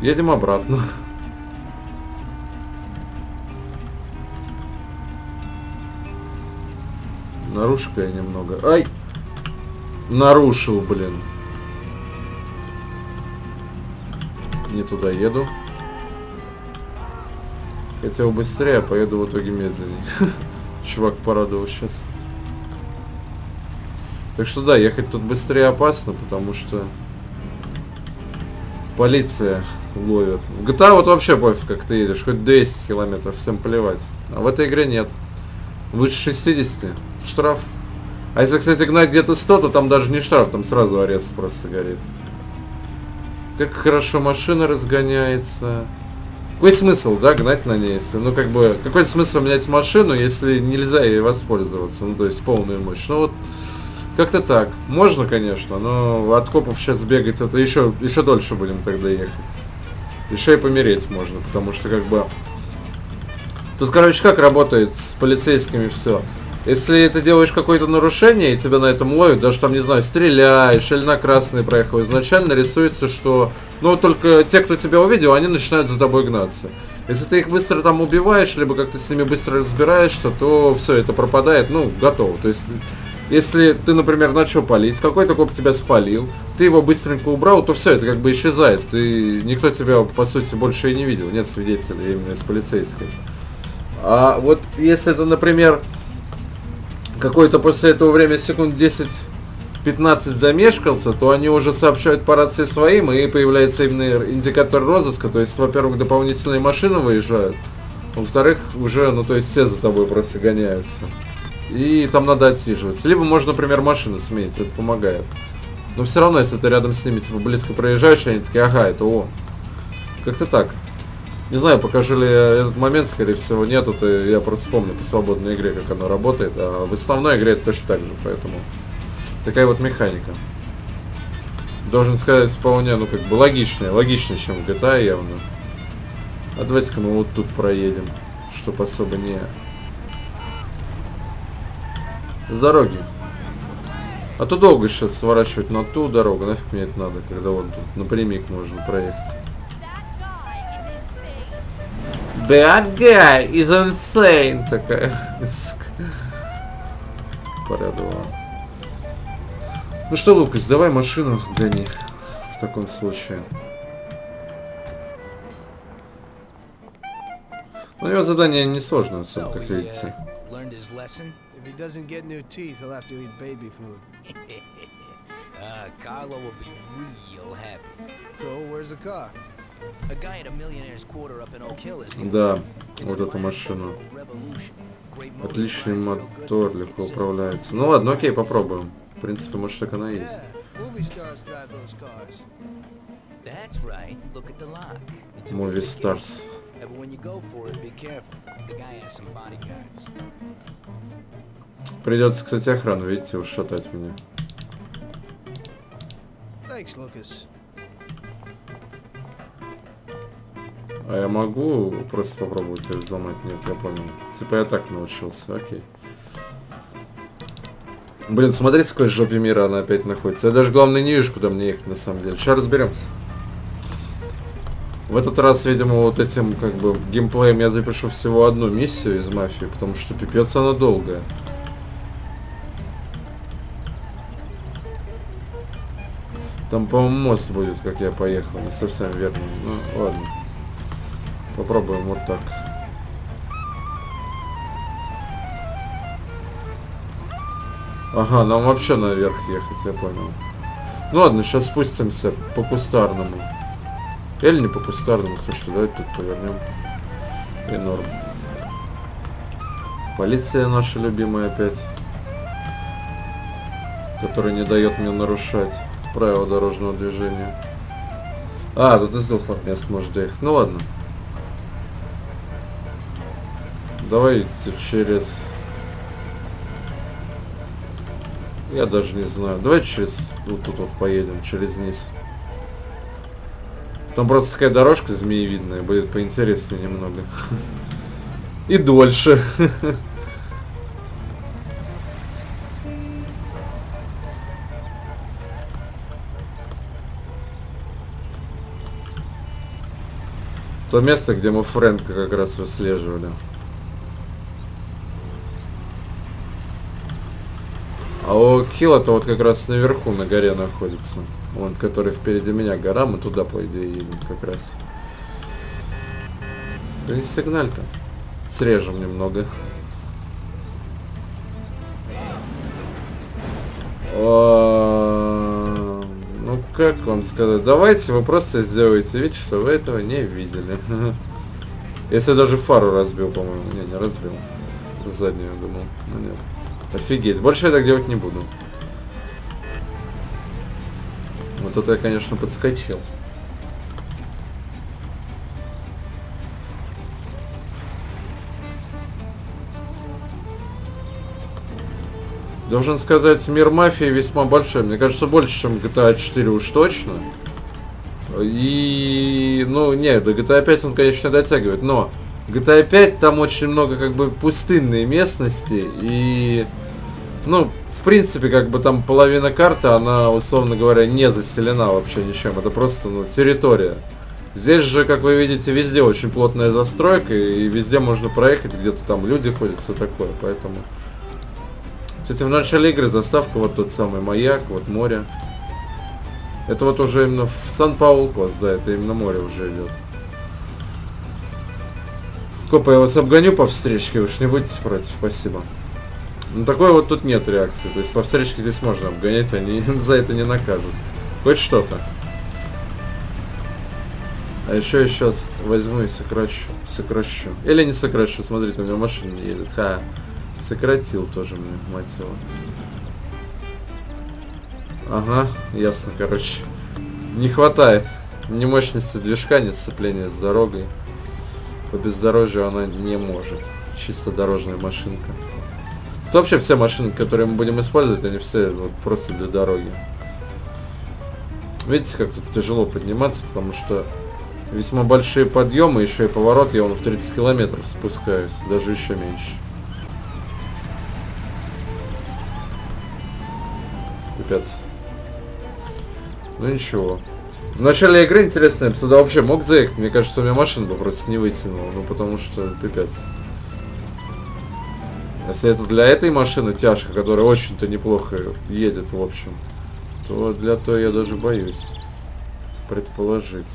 Едем обратно. Нарушка я немного. Ай! Нарушил, блин. Не туда еду. Хотел быстрее, а поеду в итоге медленнее. Чувак порадовал сейчас. Так что да, ехать тут быстрее опасно, потому что полиция ловит. В GTA вот вообще пофиг, как ты едешь, хоть 200 километров, всем плевать. А в этой игре нет. Выше 60, штраф. А если, кстати, гнать где-то 100, то там даже не штраф, там сразу арест просто горит. Как хорошо машина разгоняется. Какой смысл, да, гнать на ней, если, ну, как бы, какой смысл менять машину, если нельзя ей воспользоваться, ну, то есть полную мощь. Ну, вот, как-то так. Можно, конечно, но от копов сейчас бегать, это еще, еще дольше будем тогда ехать. Еще и помереть можно, потому что, как бы, тут, короче, как работает с полицейскими все. Если ты делаешь какое-то нарушение, и тебя на этом ловят, даже там, не знаю, стреляешь или на красный проехал, изначально рисуется, что, ну, только те, кто тебя увидел, они начинают за тобой гнаться. Если ты их быстро там убиваешь, либо как-то с ними быстро разбираешься, то все, это пропадает, ну, готово. То есть, если ты, например, начал палить, какой-то коп тебя спалил, ты его быстренько убрал, то все, это как бы исчезает. Ты, никто тебя, по сути, больше и не видел, нет свидетелей именно из полицейских. А вот если это, например, какой-то после этого время секунд 10-15 замешкался, то они уже сообщают по рации своим, и появляется именно индикатор розыска, то есть, во-первых, дополнительные машины выезжают, во-вторых, уже, ну, то есть, все за тобой просто гоняются. И там надо отсиживаться. Либо можно, например, машину сменить, это помогает. Но все равно, если ты рядом с ними, типа, близко проезжаешь, они такие, ага, это он. Как-то так. Не знаю, покажу ли этот момент, скорее всего, нет. Это я просто вспомню по свободной игре, как оно работает. А в основной игре это точно так же, поэтому такая вот механика. Должен сказать, вполне, ну как бы логичнее, логичнее, чем в GTA явно. А давайте-ка мы вот тут проедем, чтоб особо не... С дороги. А то долго сейчас сворачивать на ту дорогу, нафиг мне это надо, когда вот тут напрямик можно проехать. Bad guy is insane. Такая. Порадовала. Ну что, Лукас, давай машину гони в таком случае. Ну, у него задание несложное особо, как видите. Uh. So, where's the car? Да, вот эту машину. Отличный мотор, легко управляется. Ну ладно, окей, попробуем. В принципе, может так она и есть. Movie stars. Uh. Придется, кстати, охрану, видите, ушатать меня. Thanks, Lucas. А я могу просто попробовать ее взломать? Нет, я понял. Типа я так научился, окей. Блин, смотрите, в какой жопе мира она опять находится. Я даже главное не вижу, куда мне ехать на самом деле. Сейчас разберемся. В этот раз, видимо, вот этим как бы геймплеем я запишу всего одну миссию из мафии, потому что пипец она долгая. Там, по-моему, мост будет, как я поехал. Не совсем верно. Ну, ладно. Попробуем вот так. Ага, нам вообще наверх ехать, я понял. Ну ладно, сейчас спустимся по кустарному. Или не по кустарному, слушайте, давайте тут повернем. И норм. Полиция наша любимая опять. Которая не дает мне нарушать правила дорожного движения. А, тут из двух мест может доехать. Ну ладно. Давайте через... Я даже не знаю. Давайте через... Вот тут вот поедем, через низ. Там просто такая дорожка змеевидная, будет поинтереснее немного. И дольше. То место, где мы Фрэнка как раз выслеживали. У Килла-то вот как раз наверху на горе находится. Он, который впереди меня гора, мы туда, по идее, едем как раз. Да и сигналь-то. Срежем немного. О, ну, как вам сказать? Давайте вы просто сделаете вид, что вы этого не видели. Если даже фару разбил, по-моему. Не, не разбил. Заднюю, думал. Ну нет. Офигеть. Больше я так делать не буду. Вот это я, конечно, подскочил. Должен сказать, мир мафии весьма большой. Мне кажется, больше, чем GTA 4 уж точно. И, ну, не, до GTA 5 он, конечно, дотягивает, но GTA 5 там очень много, как бы, пустынной местности, и, ну, в принципе, как бы там половина карты, она, условно говоря, не заселена вообще ничем, это просто, ну, территория. Здесь же, как вы видите, везде очень плотная застройка, и везде можно проехать, где-то там люди ходят, все такое, поэтому... Кстати, в начале игры заставка вот тот самый маяк, вот море. Это вот уже именно в Сан-Паул Кос, да, это именно море уже идет. Копа, я вас обгоню по встречке, уж не будете против, спасибо. Ну такой вот тут нет реакции, то есть по встречке здесь можно обгонять, они за это не накажут. Хоть что-то. А еще я сейчас возьму и сокращу. Сокращу. Или не сокращу, смотрите, у меня машина не едет. Ха. Сократил тоже мне, мать его. Ага, ясно, короче. Не хватает ни мощности движка, ни сцепления с дорогой. По бездорожью она не может. Чисто дорожная машинка. Это вообще все машины, которые мы будем использовать, они все вот, просто для дороги. Видите, как тут тяжело подниматься, потому что весьма большие подъемы, еще и поворот, я вон в 30 километров спускаюсь, даже еще меньше. Пипец. Ну ничего. В начале игры интересно, я бы сюда вообще мог заехать. Мне кажется, у меня машина бы просто не вытянула. Ну потому что пипец. Если это для этой машины тяжко, которая очень-то неплохо едет, в общем, то для той я даже боюсь предположить.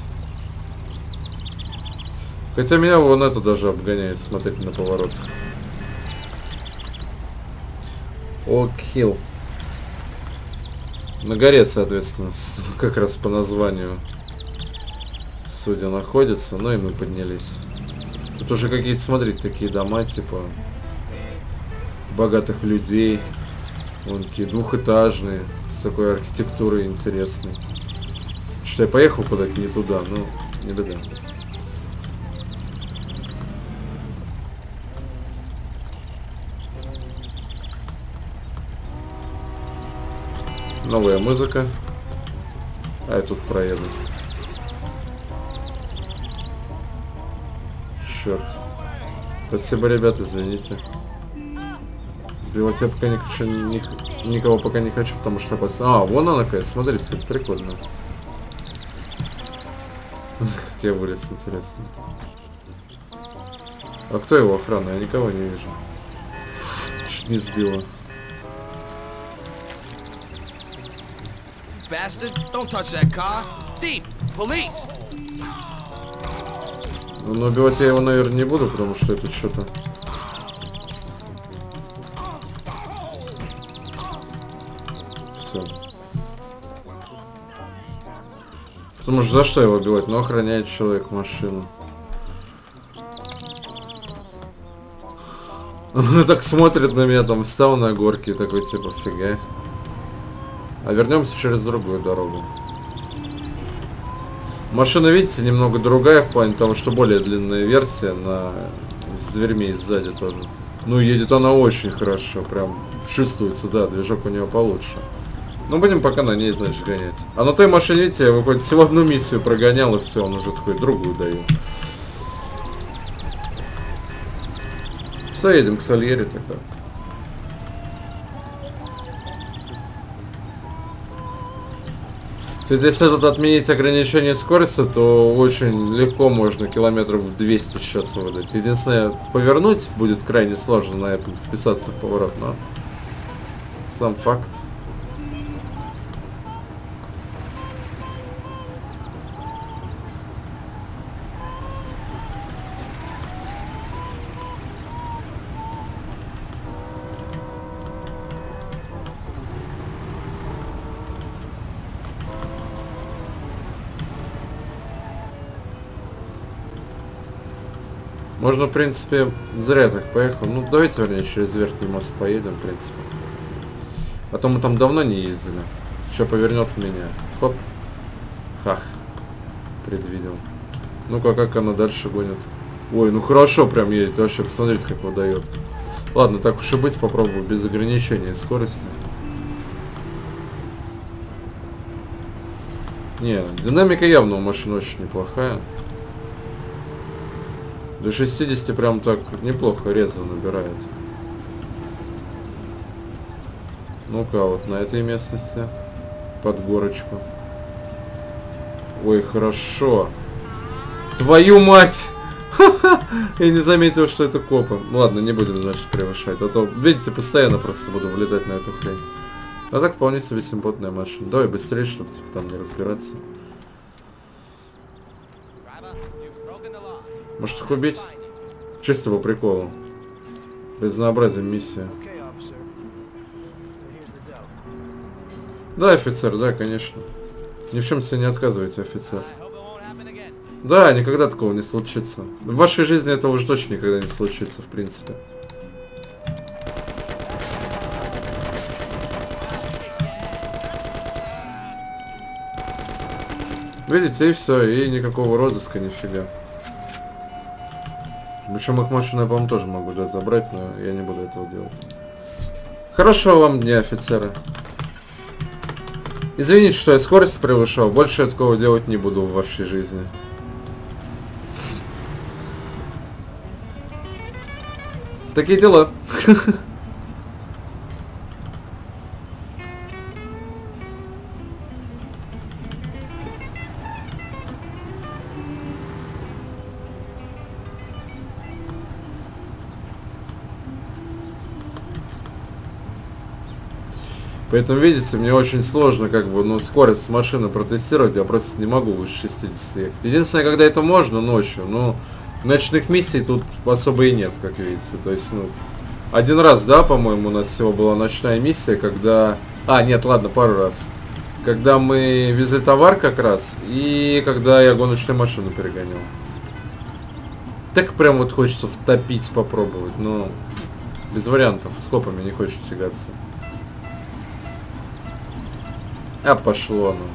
Хотя меня вон это даже обгоняет смотреть на поворотах. Окей. На горе, соответственно, как раз по названию, судя, находится. Ну и мы поднялись. Тут уже какие-то, смотрите, такие дома, типа, богатых людей. Вон такие двухэтажные, с такой архитектурой интересной. Что я поехал куда-то не туда, ну, не беда. Новая музыка. А я тут проеду. черт. Спасибо, ребят, извините. Сбивать я пока не хочу, ни- никого пока не хочу, потому что опас... А, вон она какая, смотрите, как прикольно. Как я вылез, интересно. А кто его охрана? Я никого не вижу. Чуть не сбила. Bastard, don't touch that car. Thief, police. Ну, убивать я его, наверное, не буду, потому что это что-то... Все. Потому что за что его убивать? Ну, охраняет человек машину. Он так смотрит на меня, там встал на горке и такой, типа, фига. А вернемся через другую дорогу. Машина, видите, немного другая в плане того, что более длинная версия на... с дверьми сзади тоже. Ну, едет она очень хорошо, прям чувствуется, да, движок у нее получше. Ну, будем пока на ней, значит, гонять. А на той машине, видите, я выходит всего одну миссию прогонял, и все, он уже такой, другую даю. Все, едем к Сальере тогда. То есть, если тут отменить ограничение скорости, то очень легко можно километров в 200 сейчас выдать. Единственное, повернуть будет крайне сложно на этом, вписаться в поворот, но сам факт. Можно, в принципе, зря так поехал. Ну, давайте, вернее, через верхний мост поедем, в принципе. А то мы там давно не ездили. Еще повернет в меня. Хоп. Хах. Предвидел. Ну-ка, как она дальше гонит. Ой, ну хорошо прям едет. Вообще, посмотрите, как выдает. Ладно, так уж и быть, попробую без ограничения скорости. Не, динамика явно у машины очень неплохая. До 60 прям так неплохо резво набирает. Ну-ка, вот на этой местности. Под горочку. Ой, хорошо. Твою мать! Я не заметил, что это копы. Ладно, не будем, значит, превышать. А то, видите, постоянно просто буду влетать на эту хрень. А так вполне себе симпотная машина. Давай быстрее, чтобы типа там не разбираться. Может их убить? Чисто по приколу. The dough. Да, офицер, да, конечно. Ни в чем себе не отказывайте, офицер. Да, никогда такого не случится. В вашей жизни это уж точно никогда не случится, в принципе. Видите, и все, и никакого розыска, нифига. Причем их машину я, по-моему, тоже могу да, забрать, но я не буду этого делать. Хорошего вам дня, офицеры. Извините, что я скорость превышал. Больше я такого делать не буду в вашей жизни. Такие дела. Поэтому, видите, мне очень сложно, как бы, ну, скорость машины протестировать, я просто не могу выше 60 ехать. Единственное, когда это можно ночью, но ночных миссий тут особо и нет, как видите. То есть, ну, один раз, да, по-моему, у нас всего была ночная миссия, когда... А, нет, ладно, пару раз. Когда мы везли товар как раз, и когда я гоночную машину перегонял. Так прям вот хочется втопить, попробовать, но без вариантов, с копами не хочется тягаться. А пошло оно.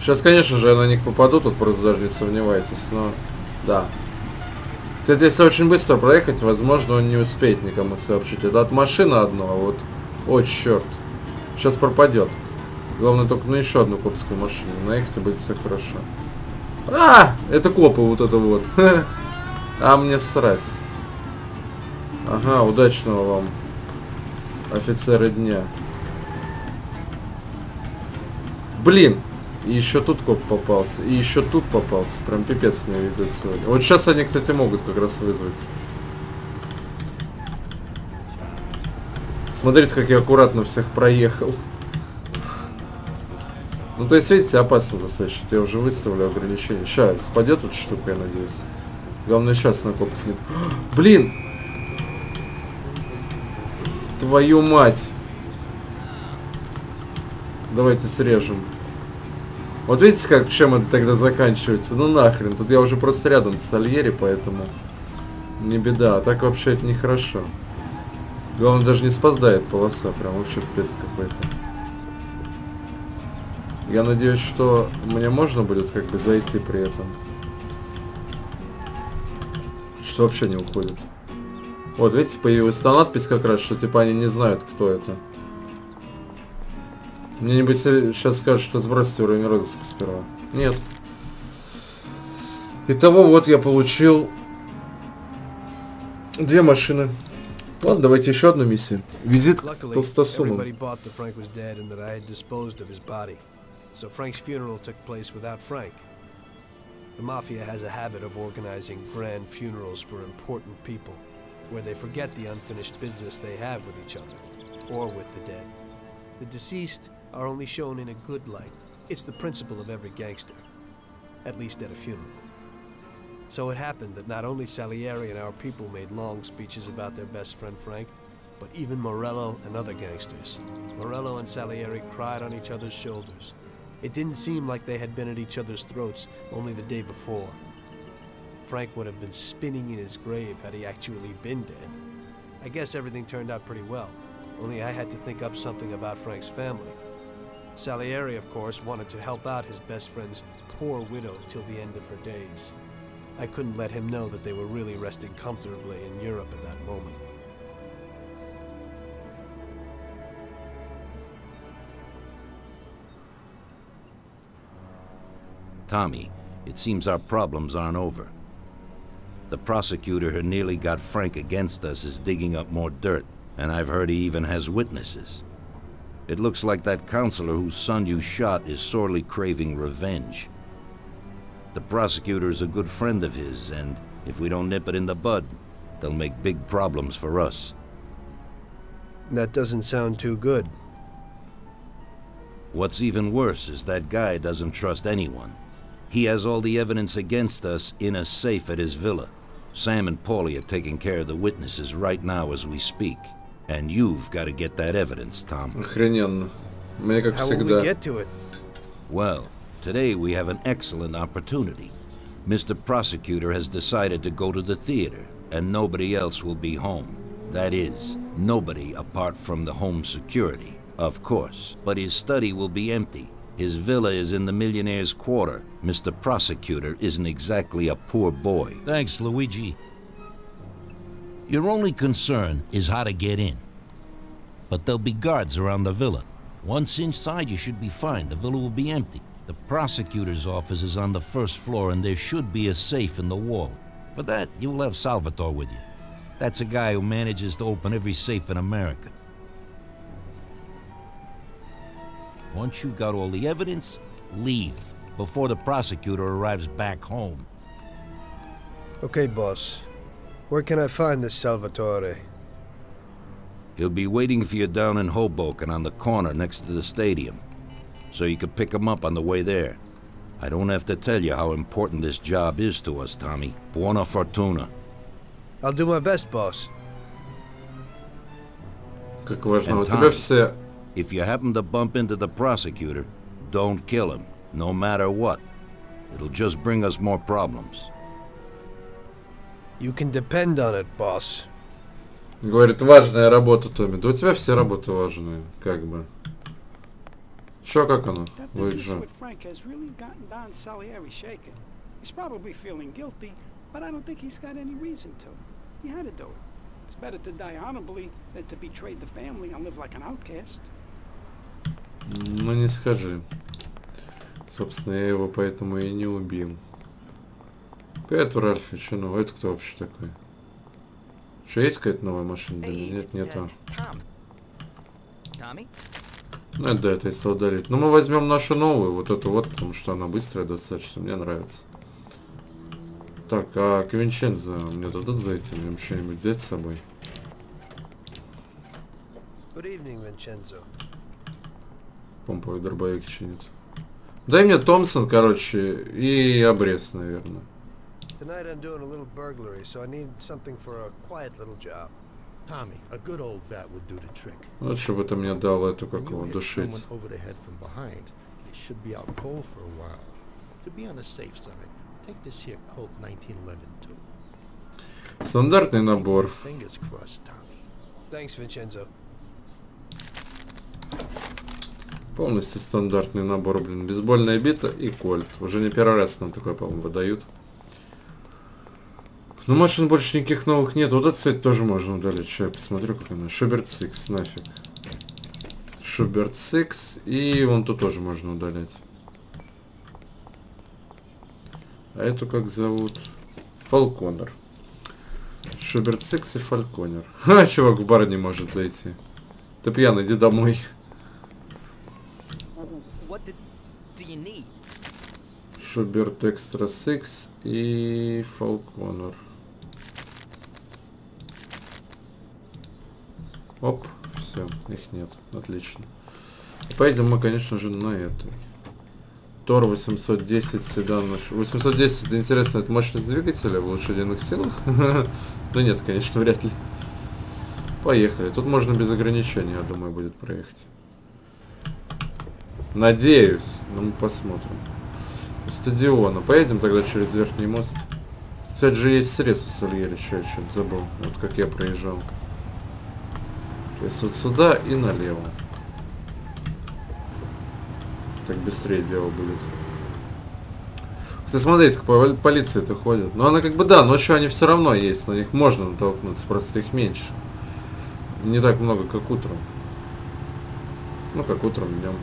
Сейчас, конечно же, я на них попаду, тут просто даже не сомневайтесь, но... Да. Кстати, если очень быстро проехать, возможно, он не успеет никому сообщить. Это от машины одно, а вот... О, черт. Сейчас пропадет. Главное только на еще одну копскую машину наехать, и будет все хорошо. А, это копы вот это вот. А мне срать. Ага, удачного вам, офицеры дня. Блин, и еще тут коп попался, и еще тут попался. Прям пипец мне везет сегодня. Вот сейчас они, кстати, могут как раз вызвать. Смотрите, как я аккуратно всех проехал. Ну, то есть, видите, опасно достаточно. Я уже выставлю ограничения. Сейчас спадет эта штука, я надеюсь. Главное, сейчас накопов нет. Блин! Твою мать! Давайте срежем. Вот видите, как чем это тогда заканчивается? Ну нахрен, тут я уже просто рядом с Сальери, поэтому не беда. А так вообще это нехорошо. Главное, даже не спаздает полоса, прям вообще пипец какой-то. Я надеюсь, что мне можно будет как бы зайти при этом. Что вообще не уходит. Вот, видите, появилась та надпись как раз, что типа они не знают, кто это. Мне нибудь сейчас скажут, что сбросить уровень розыска сперва. Нет. Итого вот я получил две машины. Ладно, давайте еще одну миссию. Визит к толстосумам. So Frank's funeral took place without Frank. The Mafia has a habit of organizing grand funerals for important people, where they forget the unfinished business they have with each other, or with the dead. The deceased are only shown in a good light. It's the principle of every gangster, at least at a funeral. So it happened that not only Salieri and our people made long speeches about their best friend Frank, but even Morello and other gangsters. Morello and Salieri cried on each other's shoulders. It didn't seem like they had been at each other's throats only the day before. Frank would have been spinning in his grave had he actually been dead. I guess everything turned out pretty well, only I had to think up something about Frank's family. Salieri, of course, wanted to help out his best friend's poor widow till the end of her days. I couldn't let him know that they were really resting comfortably in Europe at that moment. Tommy, it seems our problems aren't over. The prosecutor who nearly got Frank against us is digging up more dirt, and I've heard he even has witnesses. It looks like that counselor whose son you shot is sorely craving revenge. The prosecutor is a good friend of his, and if we don't nip it in the bud, they'll make big problems for us. That doesn't sound too good. What's even worse is that guy doesn't trust anyone. He has all the evidence against us in a safe at his villa. Sam and Paulie are taking care of the witnesses right now as we speak. And you've got to get that evidence, Tom. Охрененно. Мне как How всегда. will we get to it? Well, today we have an excellent opportunity. Mr. Prosecutor has decided to go to the theater, and nobody else will be home. That is, nobody apart from the home security, of course. But his study will be empty. his villa is in the millionaire's quarter. Mr. Prosecutor isn't exactly a poor boy. Thanks, Luigi. Your only concern is how to get in. But there'll be guards around the villa. Once inside, you should be fine. The villa will be empty. The prosecutor's office is on the first floor, and there should be a safe in the wall. For that, you will have Salvatore with you. That's a guy who manages to open every safe in America. Once you've got all the evidence, leave before the prosecutor arrives back home. Okay, boss. Where can I find this Salvatore? He'll be waiting for you down in Hoboken on the corner next to the stadium. So you can pick him up on the way there. I don't have to tell you how important this job is to us, Tommy. Buona fortuna. I'll do my best, boss. Как важно. And У тебя Tommy, все... If you happen to bump into the prosecutor, don't kill him, no matter what. It'll just bring us more problems. You can depend on it, boss. Говорит, важная работа, Томми. Да у тебя все работы важные, как бы. Чё, как оно? That Луиджи. business with Frank has really gotten Don Salieri shaken. He's probably feeling guilty, but I don't think he's got any reason to. He had to do it. It's better to die honorably than to betray the family and live like an outcast. Ну не скажи. Собственно, я его поэтому и не убил. Петр Альфич, ну это кто вообще такой? Что, есть какая-то новая машина? Да Hey, нет, нет. Tom. Tommy? Ну это да, это если удалить. Ну мы возьмем нашу новую, вот эту вот, потому что она быстрая достаточно, мне нравится. Так, а к Винчензо мне дадут зайти, мне что-нибудь взять с собой? Good evening, Vincenzo. Помповый дробовик чинит. Дай мне Томпсон, короче, и обрез, наверное. Tonight I'm doing a little burglary, so I need something for a quiet little job. Tommy, a good old bat would do the trick. Вот чтобы ты мне дал эту, как его, душить. someone over the head from behind, they should be out cold for a while. To be on the safe side, take this here Colt 1911 too. Стандартный набор. Fingers crossed, Tommy. Thanks, Vincenzo. Полностью стандартный набор, блин. Бейсбольная бита и кольт. Уже не первый раз нам такое, по-моему, выдают. Ну, машин больше никаких новых нет. Вот это, кстати, тоже можно удалить. Сейчас я посмотрю, как она. Schubert Six, нафиг. Schubert Six. И вон тут тоже можно удалять. А эту как зовут? Falconer. Schubert Six и Falconer. Ха, чувак в бар не может зайти. Ты пьяный, иди домой. What did, do you need? Шуберт Экстра Сикс и Фалконер. Оп, все, их нет. Отлично. Поедем мы, конечно же, на эту. Тор 810 седан. наш- 810, это интересно, это мощность двигателя в лошадиных силах? Ну нет, конечно, вряд ли. Поехали. Тут можно без ограничений, я думаю, будет проехать. Надеюсь. Но мы посмотрим. Стадиона. Поедем тогда через верхний мост. Кстати же есть срез у Сальери, что я что-то забыл. Вот как я проезжал. То есть вот сюда и налево. Так быстрее дело будет. Кстати, смотрите, как по- полиция-то ходит. Но она как бы, да, ночью они все равно есть. На них можно натолкнуться, просто их меньше. Не так много, как утром. Ну, как утром, днем.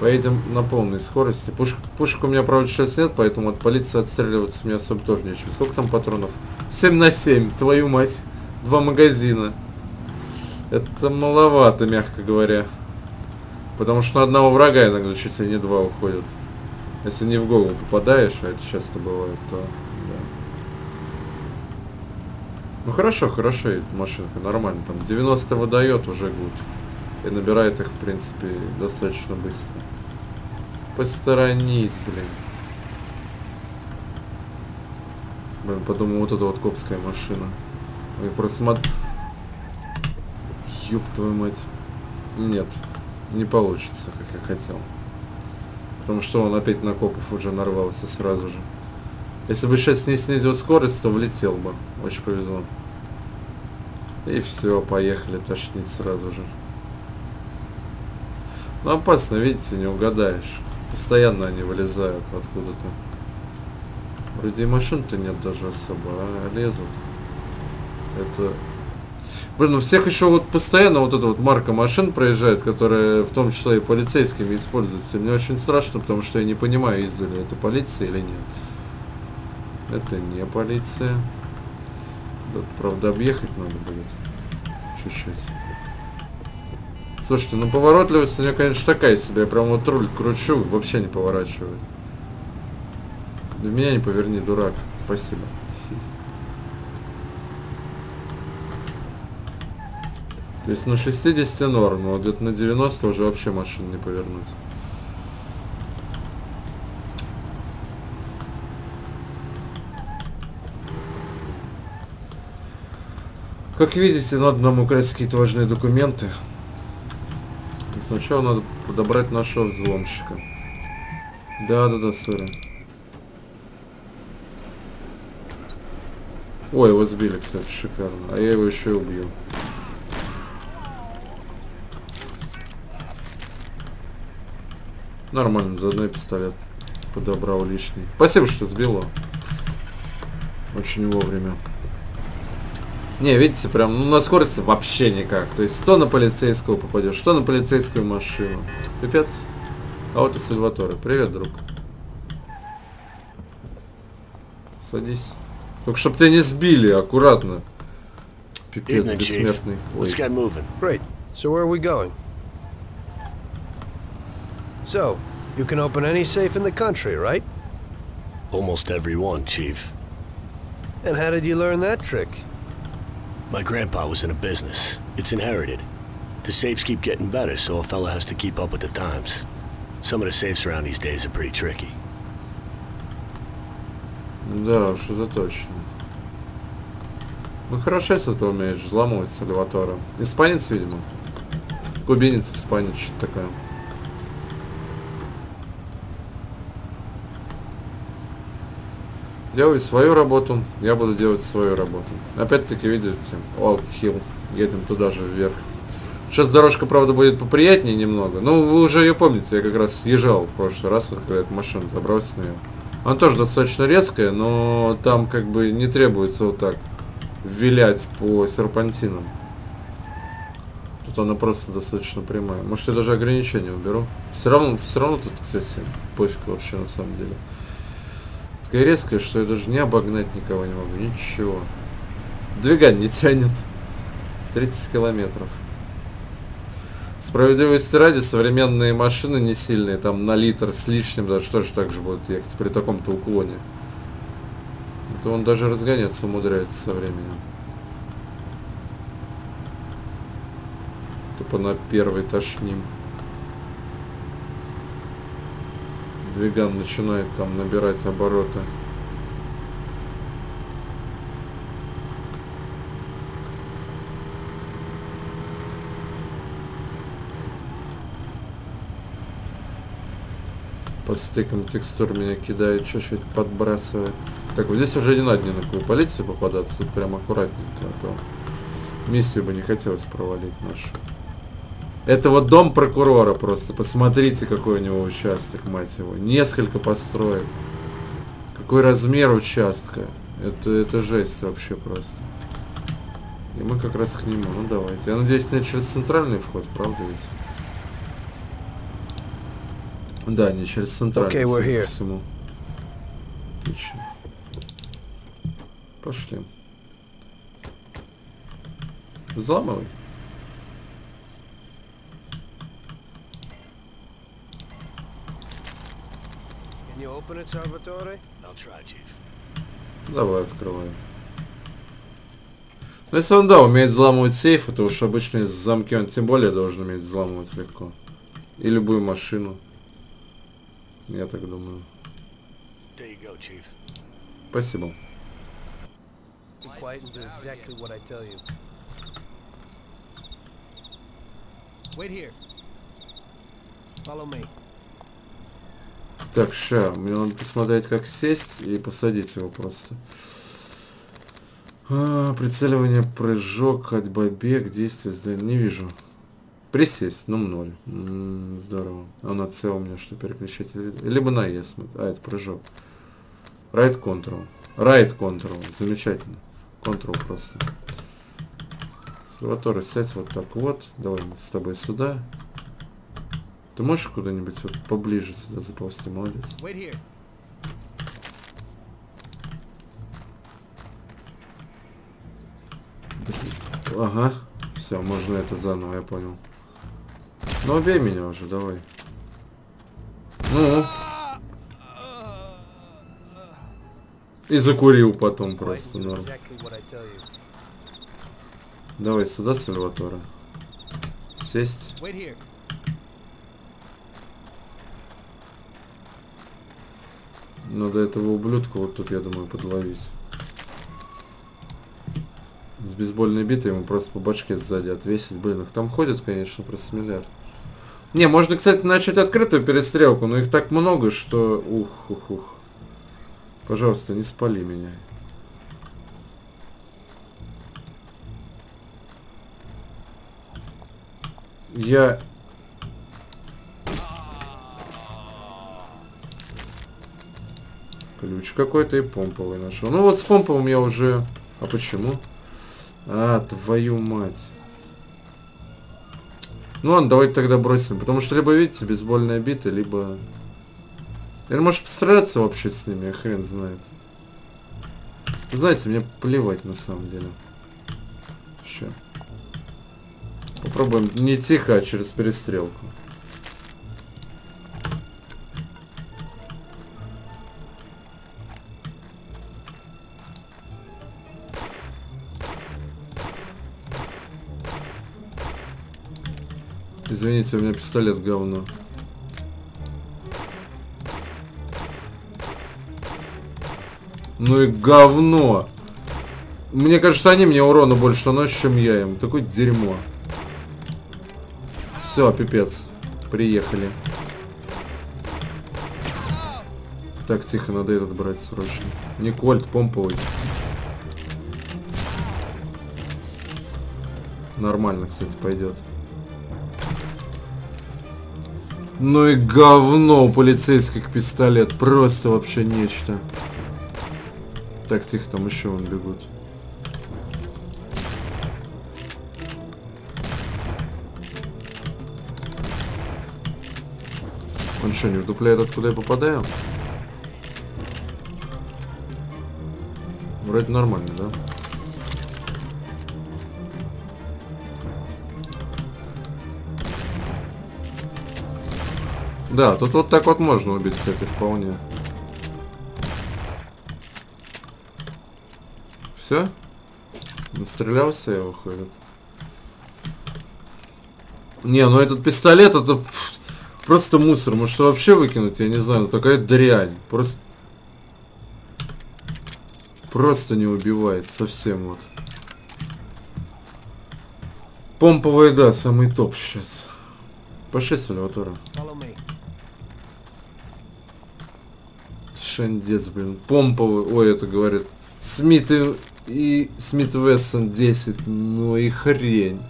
Поедем на полной скорости. Пуш, пушек у меня, правда, сейчас нет, поэтому от полиции отстреливаться мне особо тоже нечего. Сколько там патронов? 7 на 7, твою мать. Два магазина. Это маловато, мягко говоря. Потому что на одного врага иногда чуть ли не два уходят. Если не в голову попадаешь, а это часто бывает, то да. Ну хорошо, хорошо, эта машинка, нормально. Там 90 выдает уже гуд. И набирает их, в принципе, достаточно быстро. Посторонись, блин. Блин, подумал, вот это вот копская машина. Ой, просто смотр... Ёб твою мать. Нет, не получится, как я хотел. Потому что он опять на копов уже нарвался сразу же. Если бы сейчас не снизил скорость, то влетел бы. Очень повезло. И все, поехали тошнить сразу же. Ну опасно, видите, не угадаешь. Постоянно они вылезают откуда-то. Вроде и машин-то нет даже особо, а лезут. Это... Блин, у всех еще вот постоянно вот эта вот марка машин проезжает, которая в том числе и полицейскими используется. Мне очень страшно, потому что я не понимаю, издали это полиция или нет. Это не полиция. Да, правда, объехать надо будет. Чуть-чуть. Слушайте, ну поворотливость у нее, конечно, такая себе. Я прям вот руль кручу, вообще не поворачивает. Для меня не поверни, дурак. Спасибо. То есть на 60 норм, но вот где-то на 90 уже вообще машину не повернуть. Как видите, надо нам украсть какие-то важные документы. Сначала надо подобрать нашего взломщика. Да, да, да, сори. Ой, его сбили, кстати, шикарно. А я его еще и убью. Нормально, заодно и пистолет подобрал лишний. Спасибо, что сбил его. Очень вовремя. Не, видите, прям ну, на скорости вообще никак. То есть, что на полицейского попадешь, что на полицейскую машину. Пипец. А вот и Сальваторе. Привет, друг. Садись. Только чтоб тебя не сбили, аккуратно. Пипец, Evening, бессмертный. Let's get moving. Great. So where are we going? So, you can open any safe in the country, right? Almost every one, Chief. And how did you learn that trick? My grandpa was in a business. It's inherited. The safes keep getting better, so a fella has to keep up with the times. Some of the safes around these days are pretty tricky. Да, уж это точно. Ну хорошо, если ты умеешь взламывать Сальватора. Испанец, видимо. Кубинец, испанец, что-то такое. Делай свою работу, я буду делать свою работу. Опять-таки, видите, Oak Hill. Едем туда же вверх. Сейчас дорожка, правда, будет поприятнее немного. Ну, вы уже ее помните, я как раз езжал в прошлый раз, вот когда эта машина забрался на нее. Она тоже достаточно резкая, но там как бы не требуется вот так вилять по серпантинам. Тут она просто достаточно прямая. Может я даже ограничения уберу. Все равно, все равно тут, кстати, пофиг вообще на самом деле. Такая резкая, что я даже не обогнать никого не могу. Ничего. Двигатель не тянет. 30 километров. Справедливости ради, современные машины не сильные, там на литр с лишним даже тоже так же будут ехать при таком-то уклоне. Это он даже разгоняться умудряется со временем. Тупо на первый тошним. Двиган начинает там набирать обороты. По стыкам текстур меня кидает, чуть-чуть подбрасывает. Так, вот здесь уже не надо ни на какую полицию попадаться, прям аккуратненько, а то миссию бы не хотелось провалить нашу. Это вот дом прокурора просто. Посмотрите, какой у него участок, мать его. Несколько построек. Какой размер участка. Это, это жесть вообще просто. И мы как раз к нему. Ну давайте. Я надеюсь, не через центральный вход, правда ведь? Да, не через центральный, Okay, по всему. Отлично. Пошли. Взламывай. Open it, Salvatore? I'll try, Chief. Давай открывай. Ну если он, да, умеет взламывать сейфы, то уж обычные замки он тем более должен уметь взламывать легко. И любую машину. Я так думаю. Go. Спасибо. Exactly. Wait here. Follow me. Так, ща, мне надо посмотреть, как сесть и посадить его просто. А, прицеливание, прыжок, ходьба, бег, действие, сдание. Не вижу. Присесть, ну ноль. М, здорово. А на у меня что, переключатель? Либо на E смотри. А, это прыжок. Right control. Right control. Замечательно. Control просто. Салваторе, сядь вот так вот. Давай с тобой сюда. Ты можешь куда-нибудь вот поближе сюда заползти? Молодец. Ага. Все, можно это заново, я понял. Ну убей меня уже, давай. Ну. И закурил потом просто, норм. Давай сюда, Сальватора. Сесть. Wait here. Надо этого ублюдка вот тут, я думаю, подловить. С бейсбольной битой ему просто по башке сзади отвесить. Блин, их там ходят, конечно, просто миллиард. Не, можно, кстати, начать открытую перестрелку, но их так много, что... Ух, ух, ух. Пожалуйста, не спали меня. Я... Ключ какой-то и помповый нашел. Ну вот с помповым я уже... А почему? А, твою мать. Ну ладно, давайте тогда бросим. Потому что либо, видите, бейсбольная бита, либо... Или может постреляться вообще с ними, хрен знает. Знаете, мне плевать на самом деле. Еще. Попробуем не тихо, а через перестрелку. Извините, у меня пистолет говно. Ну и говно. Мне кажется, они мне урона больше наносят, чем я им. Такое дерьмо. Все, пипец. Приехали. Так, тихо, надо этот брать срочно. Не кольт, помповый. Нормально, кстати, пойдет. Ну и говно у полицейских пистолет. Просто вообще нечто. Так, тихо, там еще вон бегут. Он что, не вдупляет, откуда я попадаю? Вроде нормально, да? Да, тут вот так вот можно убить, кстати, вполне. Все? Настрелялся и уходит. Не, ну этот пистолет, это просто мусор. Может вообще выкинуть, я не знаю. Но такая дрянь. Просто... Просто не убивает совсем вот. Помповая, да, самый топ сейчас. Пошли, Сальватора. Шандец, блин. Помповый. Ой, это говорит. Смит и, и Смит Вессон 10. Ну и хрень.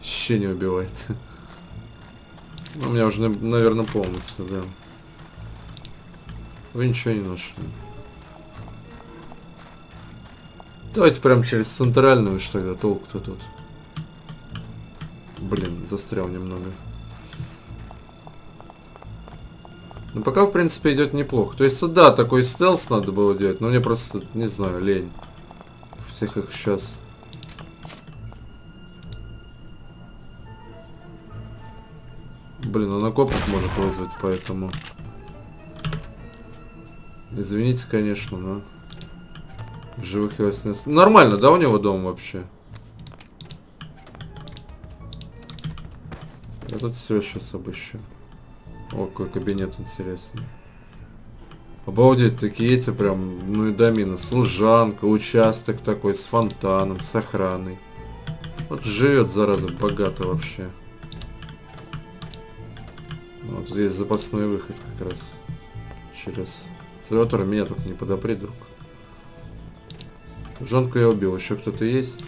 Еще не убивает. У меня уже, наверное, полностью, да. Вы ничего не нашли. Давайте прям через центральную, что ли, а толк-то тут. Блин, застрял немного. Ну пока, в принципе, идет неплохо. То есть, да, такой стелс надо было делать, но мне просто, не знаю, лень. Всех их сейчас. Блин, он окопник может вызвать, поэтому... Извините, конечно, но... Живых его снес... Нормально, да, у него дом вообще? Я тут все сейчас обыщу. О, какой кабинет интересный. Обалдеть, такие эти прям, ну и домина. Служанка, участок такой с фонтаном, с охраной. Вот живет, зараза, богато вообще. Вот есть запасной выход как раз. Через... Сальватор, меня только не подопри, друг. Служанку я убил. Еще кто-то есть?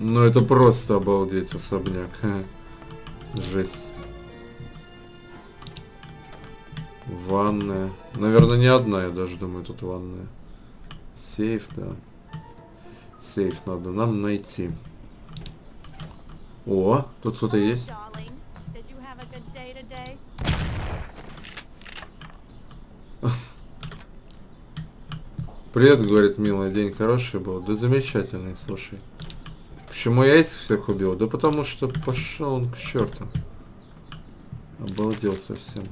Ну это просто обалдеть особняк. Жесть. Ванная. Наверное, не одна, я даже думаю, тут ванная. Сейф, да. Сейф надо нам найти. О, тут кто-то есть. Привет, говорит, милый, день хороший был. Да замечательный, слушай. Почему я этих всех убил? Да потому что пошел он к черту. Обалдел совсем.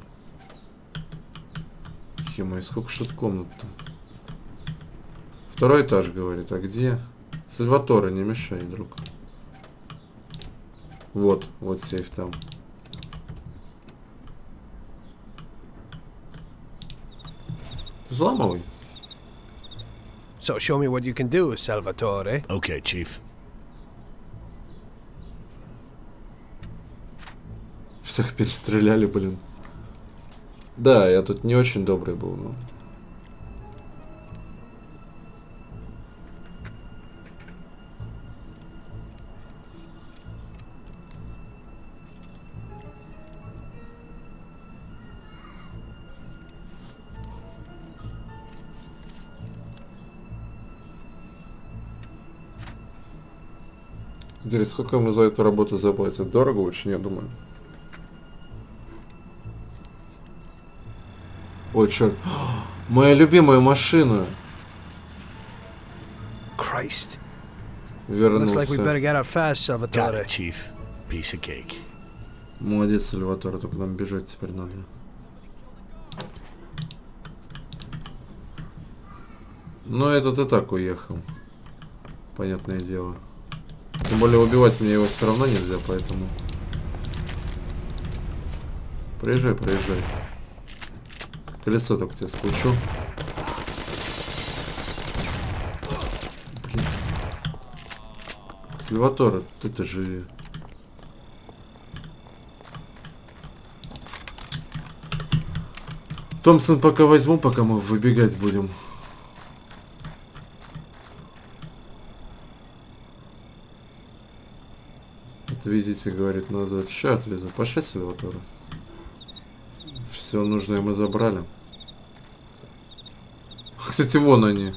Химой, сколько ж тут комнат-то? Второй этаж, говорит. А где? Сальватора, не мешай, друг. Вот, вот сейф там. Взламывай. So show me what you can do, Salvatore. Okay, Chief. Всех перестреляли, блин. Да, я тут не очень добрый был, но... Интересно, сколько мы за эту работу заплатят? Дорого очень, я думаю. Ой, черт. Моя любимая машина. Christ. Looks like we better Вернулся. get out fast, Got Salvatore. it, Chief. Piece of cake. Молодец, Сальватора, только нам бежать теперь надо. Но этот и так уехал. Понятное дело. Тем более убивать мне его все равно нельзя, поэтому... Проезжай, проезжай. Колесо только тебе спущу. Блин. Сальватора, ты-то живи. Томпсон пока возьму, пока мы выбегать будем. Отвезите, говорит, назад. Ща отвезу. Пошли Сальватора. Все нужное мы забрали. Кстати, вон они.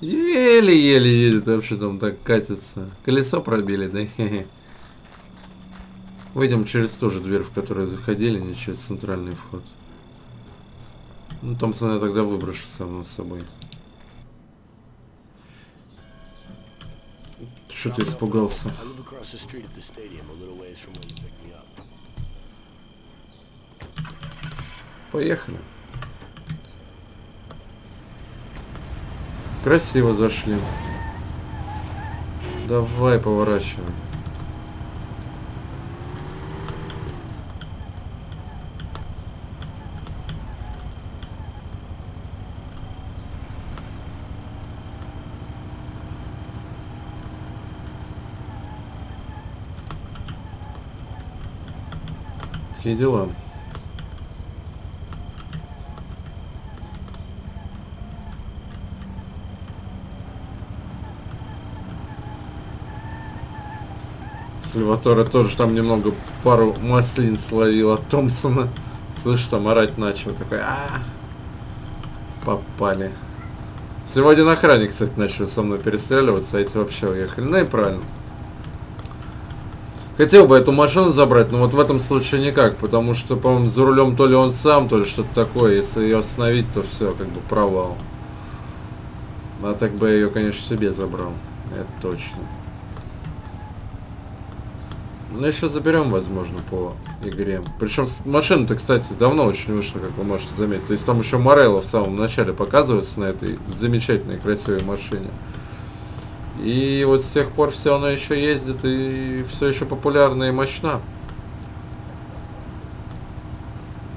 Еле-еле едет, вообще там так катится. Колесо пробили, да? Выйдем через ту же дверь, в которую заходили, не через центральный вход. Ну, Томпсона я тогда выброшу само собой. Что ты испугался? I live across the street at the stadium, a little ways from where you picked me up. Поехали. Красиво зашли. Давай, поворачивай. Такие дела. Сальваторе тоже там немного пару маслин словил от Томпсона. Слышь, там орать начал. Такой, а Попали. Всего один охранник, кстати, начал со мной перестреливаться, а эти вообще уехали. Ну и правильно. Хотел бы эту машину забрать, но вот в этом случае никак, потому что, по-моему, за рулем то ли он сам, то ли что-то такое. Если ее остановить, то все, как бы провал. А так бы я ее, конечно, себе забрал. Это точно. Ну, еще заберем, возможно, по игре. Причем машина-то, кстати, давно очень вышла, как вы можете заметить. То есть там еще Морелло в самом начале показывается на этой замечательной, красивой машине. И вот с тех пор все она еще ездит и все еще популярна и мощна.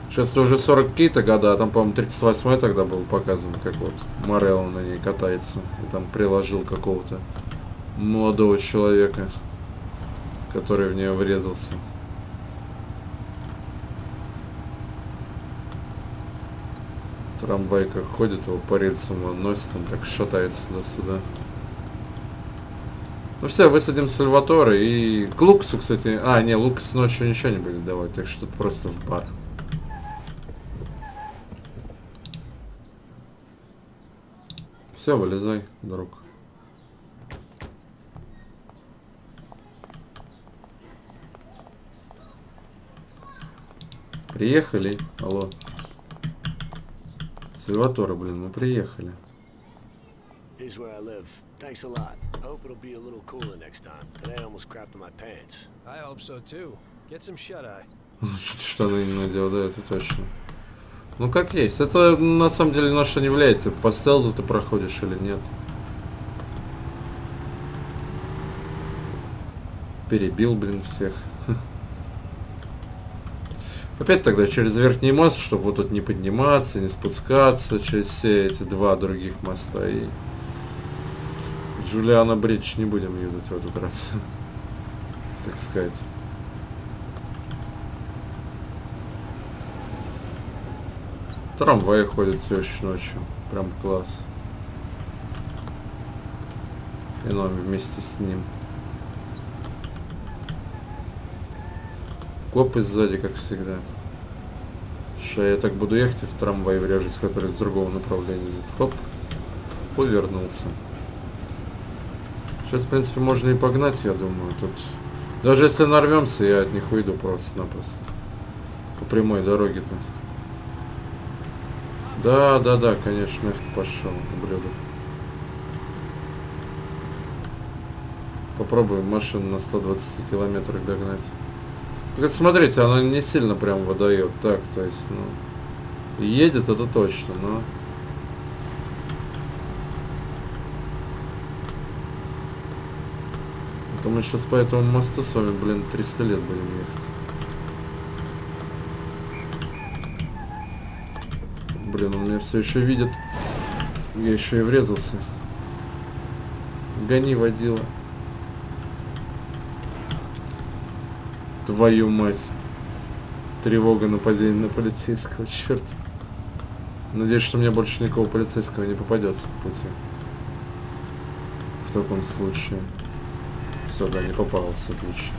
Сейчас уже 40 какие-то года, а там, по-моему, 38 тогда был показан, как вот Морелло на ней катается. И там приложил какого-то молодого человека, который в нее врезался. Трамвай как ходит, его по рельсам он носит, он так шатается туда-сюда. Ну все, высадим Сальваторе и к Лукасу, кстати. А, не, Лукас ночью ничего не будет давать, так что тут просто в бар. Все, вылезай, друг. Приехали. Алло. Сальваторе, блин, мы приехали. Here's where I live. Thanks a lot. I hope it'll be a little cooler next time. Today I almost crapped my pants. I hope so too. Get some shut-eye. Штаны не надел, да, это точно. Ну как есть. Это на самом деле на что не влияет. По стелзу ты проходишь или нет. Перебил, блин, всех. Опять тогда через верхний мост, чтобы вот тут не подниматься, не спускаться через все эти два других моста. И Джулиана Бридж не будем юзать в этот раз. Так сказать. Трамвай ходит все еще ночью. Прям класс. И нам вместе с ним. Копы сзади, как всегда. Сейчас я так буду ехать и в трамвай врежусь, который с другого направления идет. Хоп. Повернулся. Сейчас, в принципе, можно и погнать, я думаю. Тут даже если нарвемся, я от них уйду просто-напросто. По прямой дороге-то. Да, да, да, конечно, нафиг пошел, ублюдок. Попробуем машину на 120 километрах догнать. Так смотрите, она не сильно прям выдает. Так, то есть, ну... Едет это точно, но... А то мы сейчас по этому мосту с вами, блин, 300 лет будем ехать. Блин, он меня все еще видит. Я еще и врезался. Гони, водила. Твою мать. Тревога нападения на полицейского, черт. Надеюсь, что мне больше никакого полицейского не попадется по пути. В таком случае. Все, да, не попался, отлично.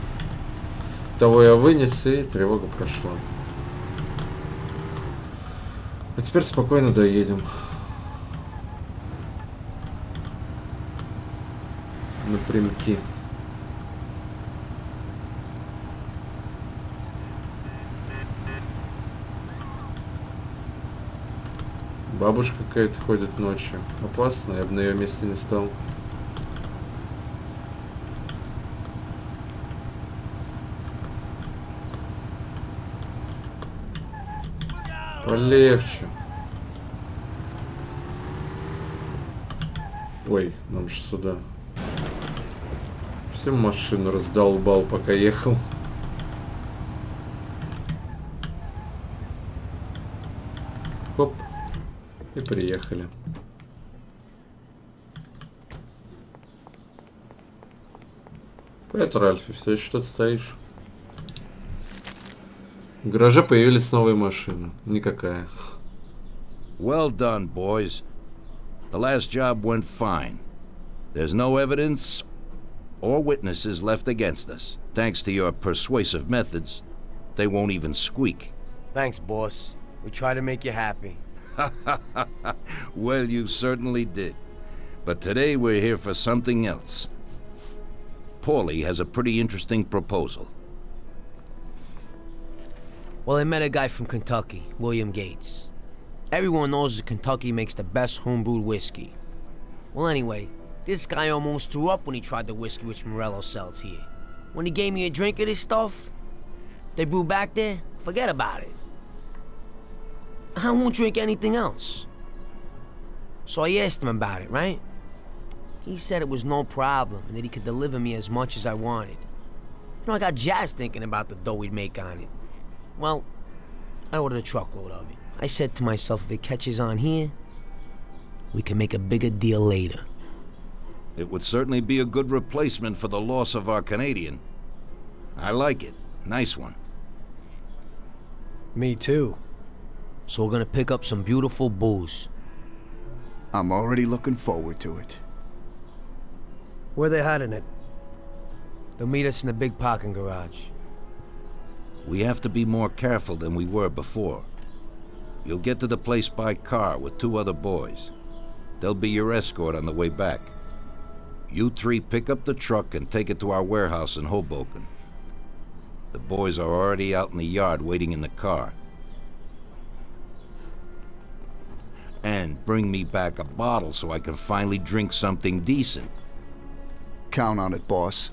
Того я вынес, и тревога прошла. А теперь спокойно доедем. Напрямки. Бабушка какая-то ходит ночью. Опасно, я бы на ее месте не стал. Полегче. Ой, нам же сюда. Всем машину раздолбал, пока ехал. Хоп. И приехали. Привет, Ральфи, все еще тут стоишь? В гараже появились новые машины. Никакая. Well done, boys. The last job went fine. There's no evidence or witnesses left against us. Thanks to your persuasive methods, they won't even squeak. Thanks, boss. We try to make you happy. well, you certainly did. But today we're here for something else. Paulie has a pretty interesting proposal. Well, I met a guy from Kentucky, William Gates. Everyone knows that Kentucky makes the best homebrewed whiskey. Well, anyway, this guy almost threw up when he tried the whiskey which Morello sells here. When he gave me a drink of this stuff, they brew back there, forget about it. I won't drink anything else. So I asked him about it, right? He said it was no problem and that he could deliver me as much as I wanted. You know, I got jazzed thinking about the dough we'd make on it. Well, I ordered a truckload of it. I said to myself, if it catches on here, we can make a bigger deal later. It would certainly be a good replacement for the loss of our Canadian. I like it. Nice one. Me too. So we're gonna pick up some beautiful booze. I'm already looking forward to it. Where they hiding it? They'll meet us in the big parking garage. We have to be more careful than we were before. You'll get to the place by car with two other boys. They'll be your escort on the way back. You three pick up the truck and take it to our warehouse in Hoboken. The boys are already out in the yard waiting in the car. And bring me back a bottle so I can finally drink something decent. Count on it, boss.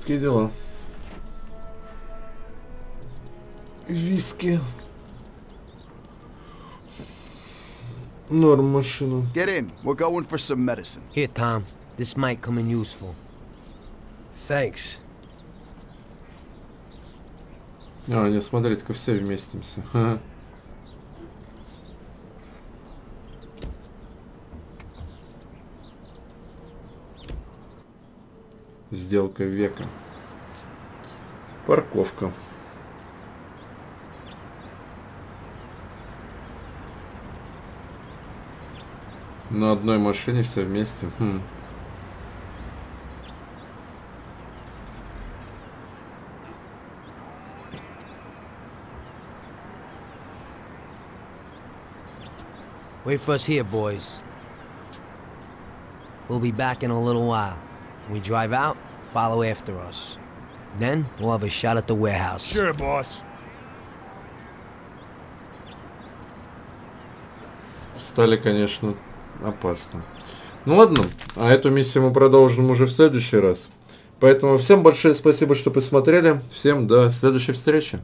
Какие дела? Виски. Норм машину. Get in. We're going for some medicine. Here, Tom. This might come in useful. Thanks. А, не, смотрите-ка, все вместимся. Сделка века. Парковка. На одной машине все вместе. Хм. Wait for us here, boys. We'll be back in a little while. We drive out, follow after us. Then we'll have a shot at the warehouse. Sure, boss. Стали, конечно, опасно. Ну ладно, а эту миссию мы продолжим уже в следующий раз. Поэтому всем большое спасибо, что посмотрели. Всем до следующей встречи.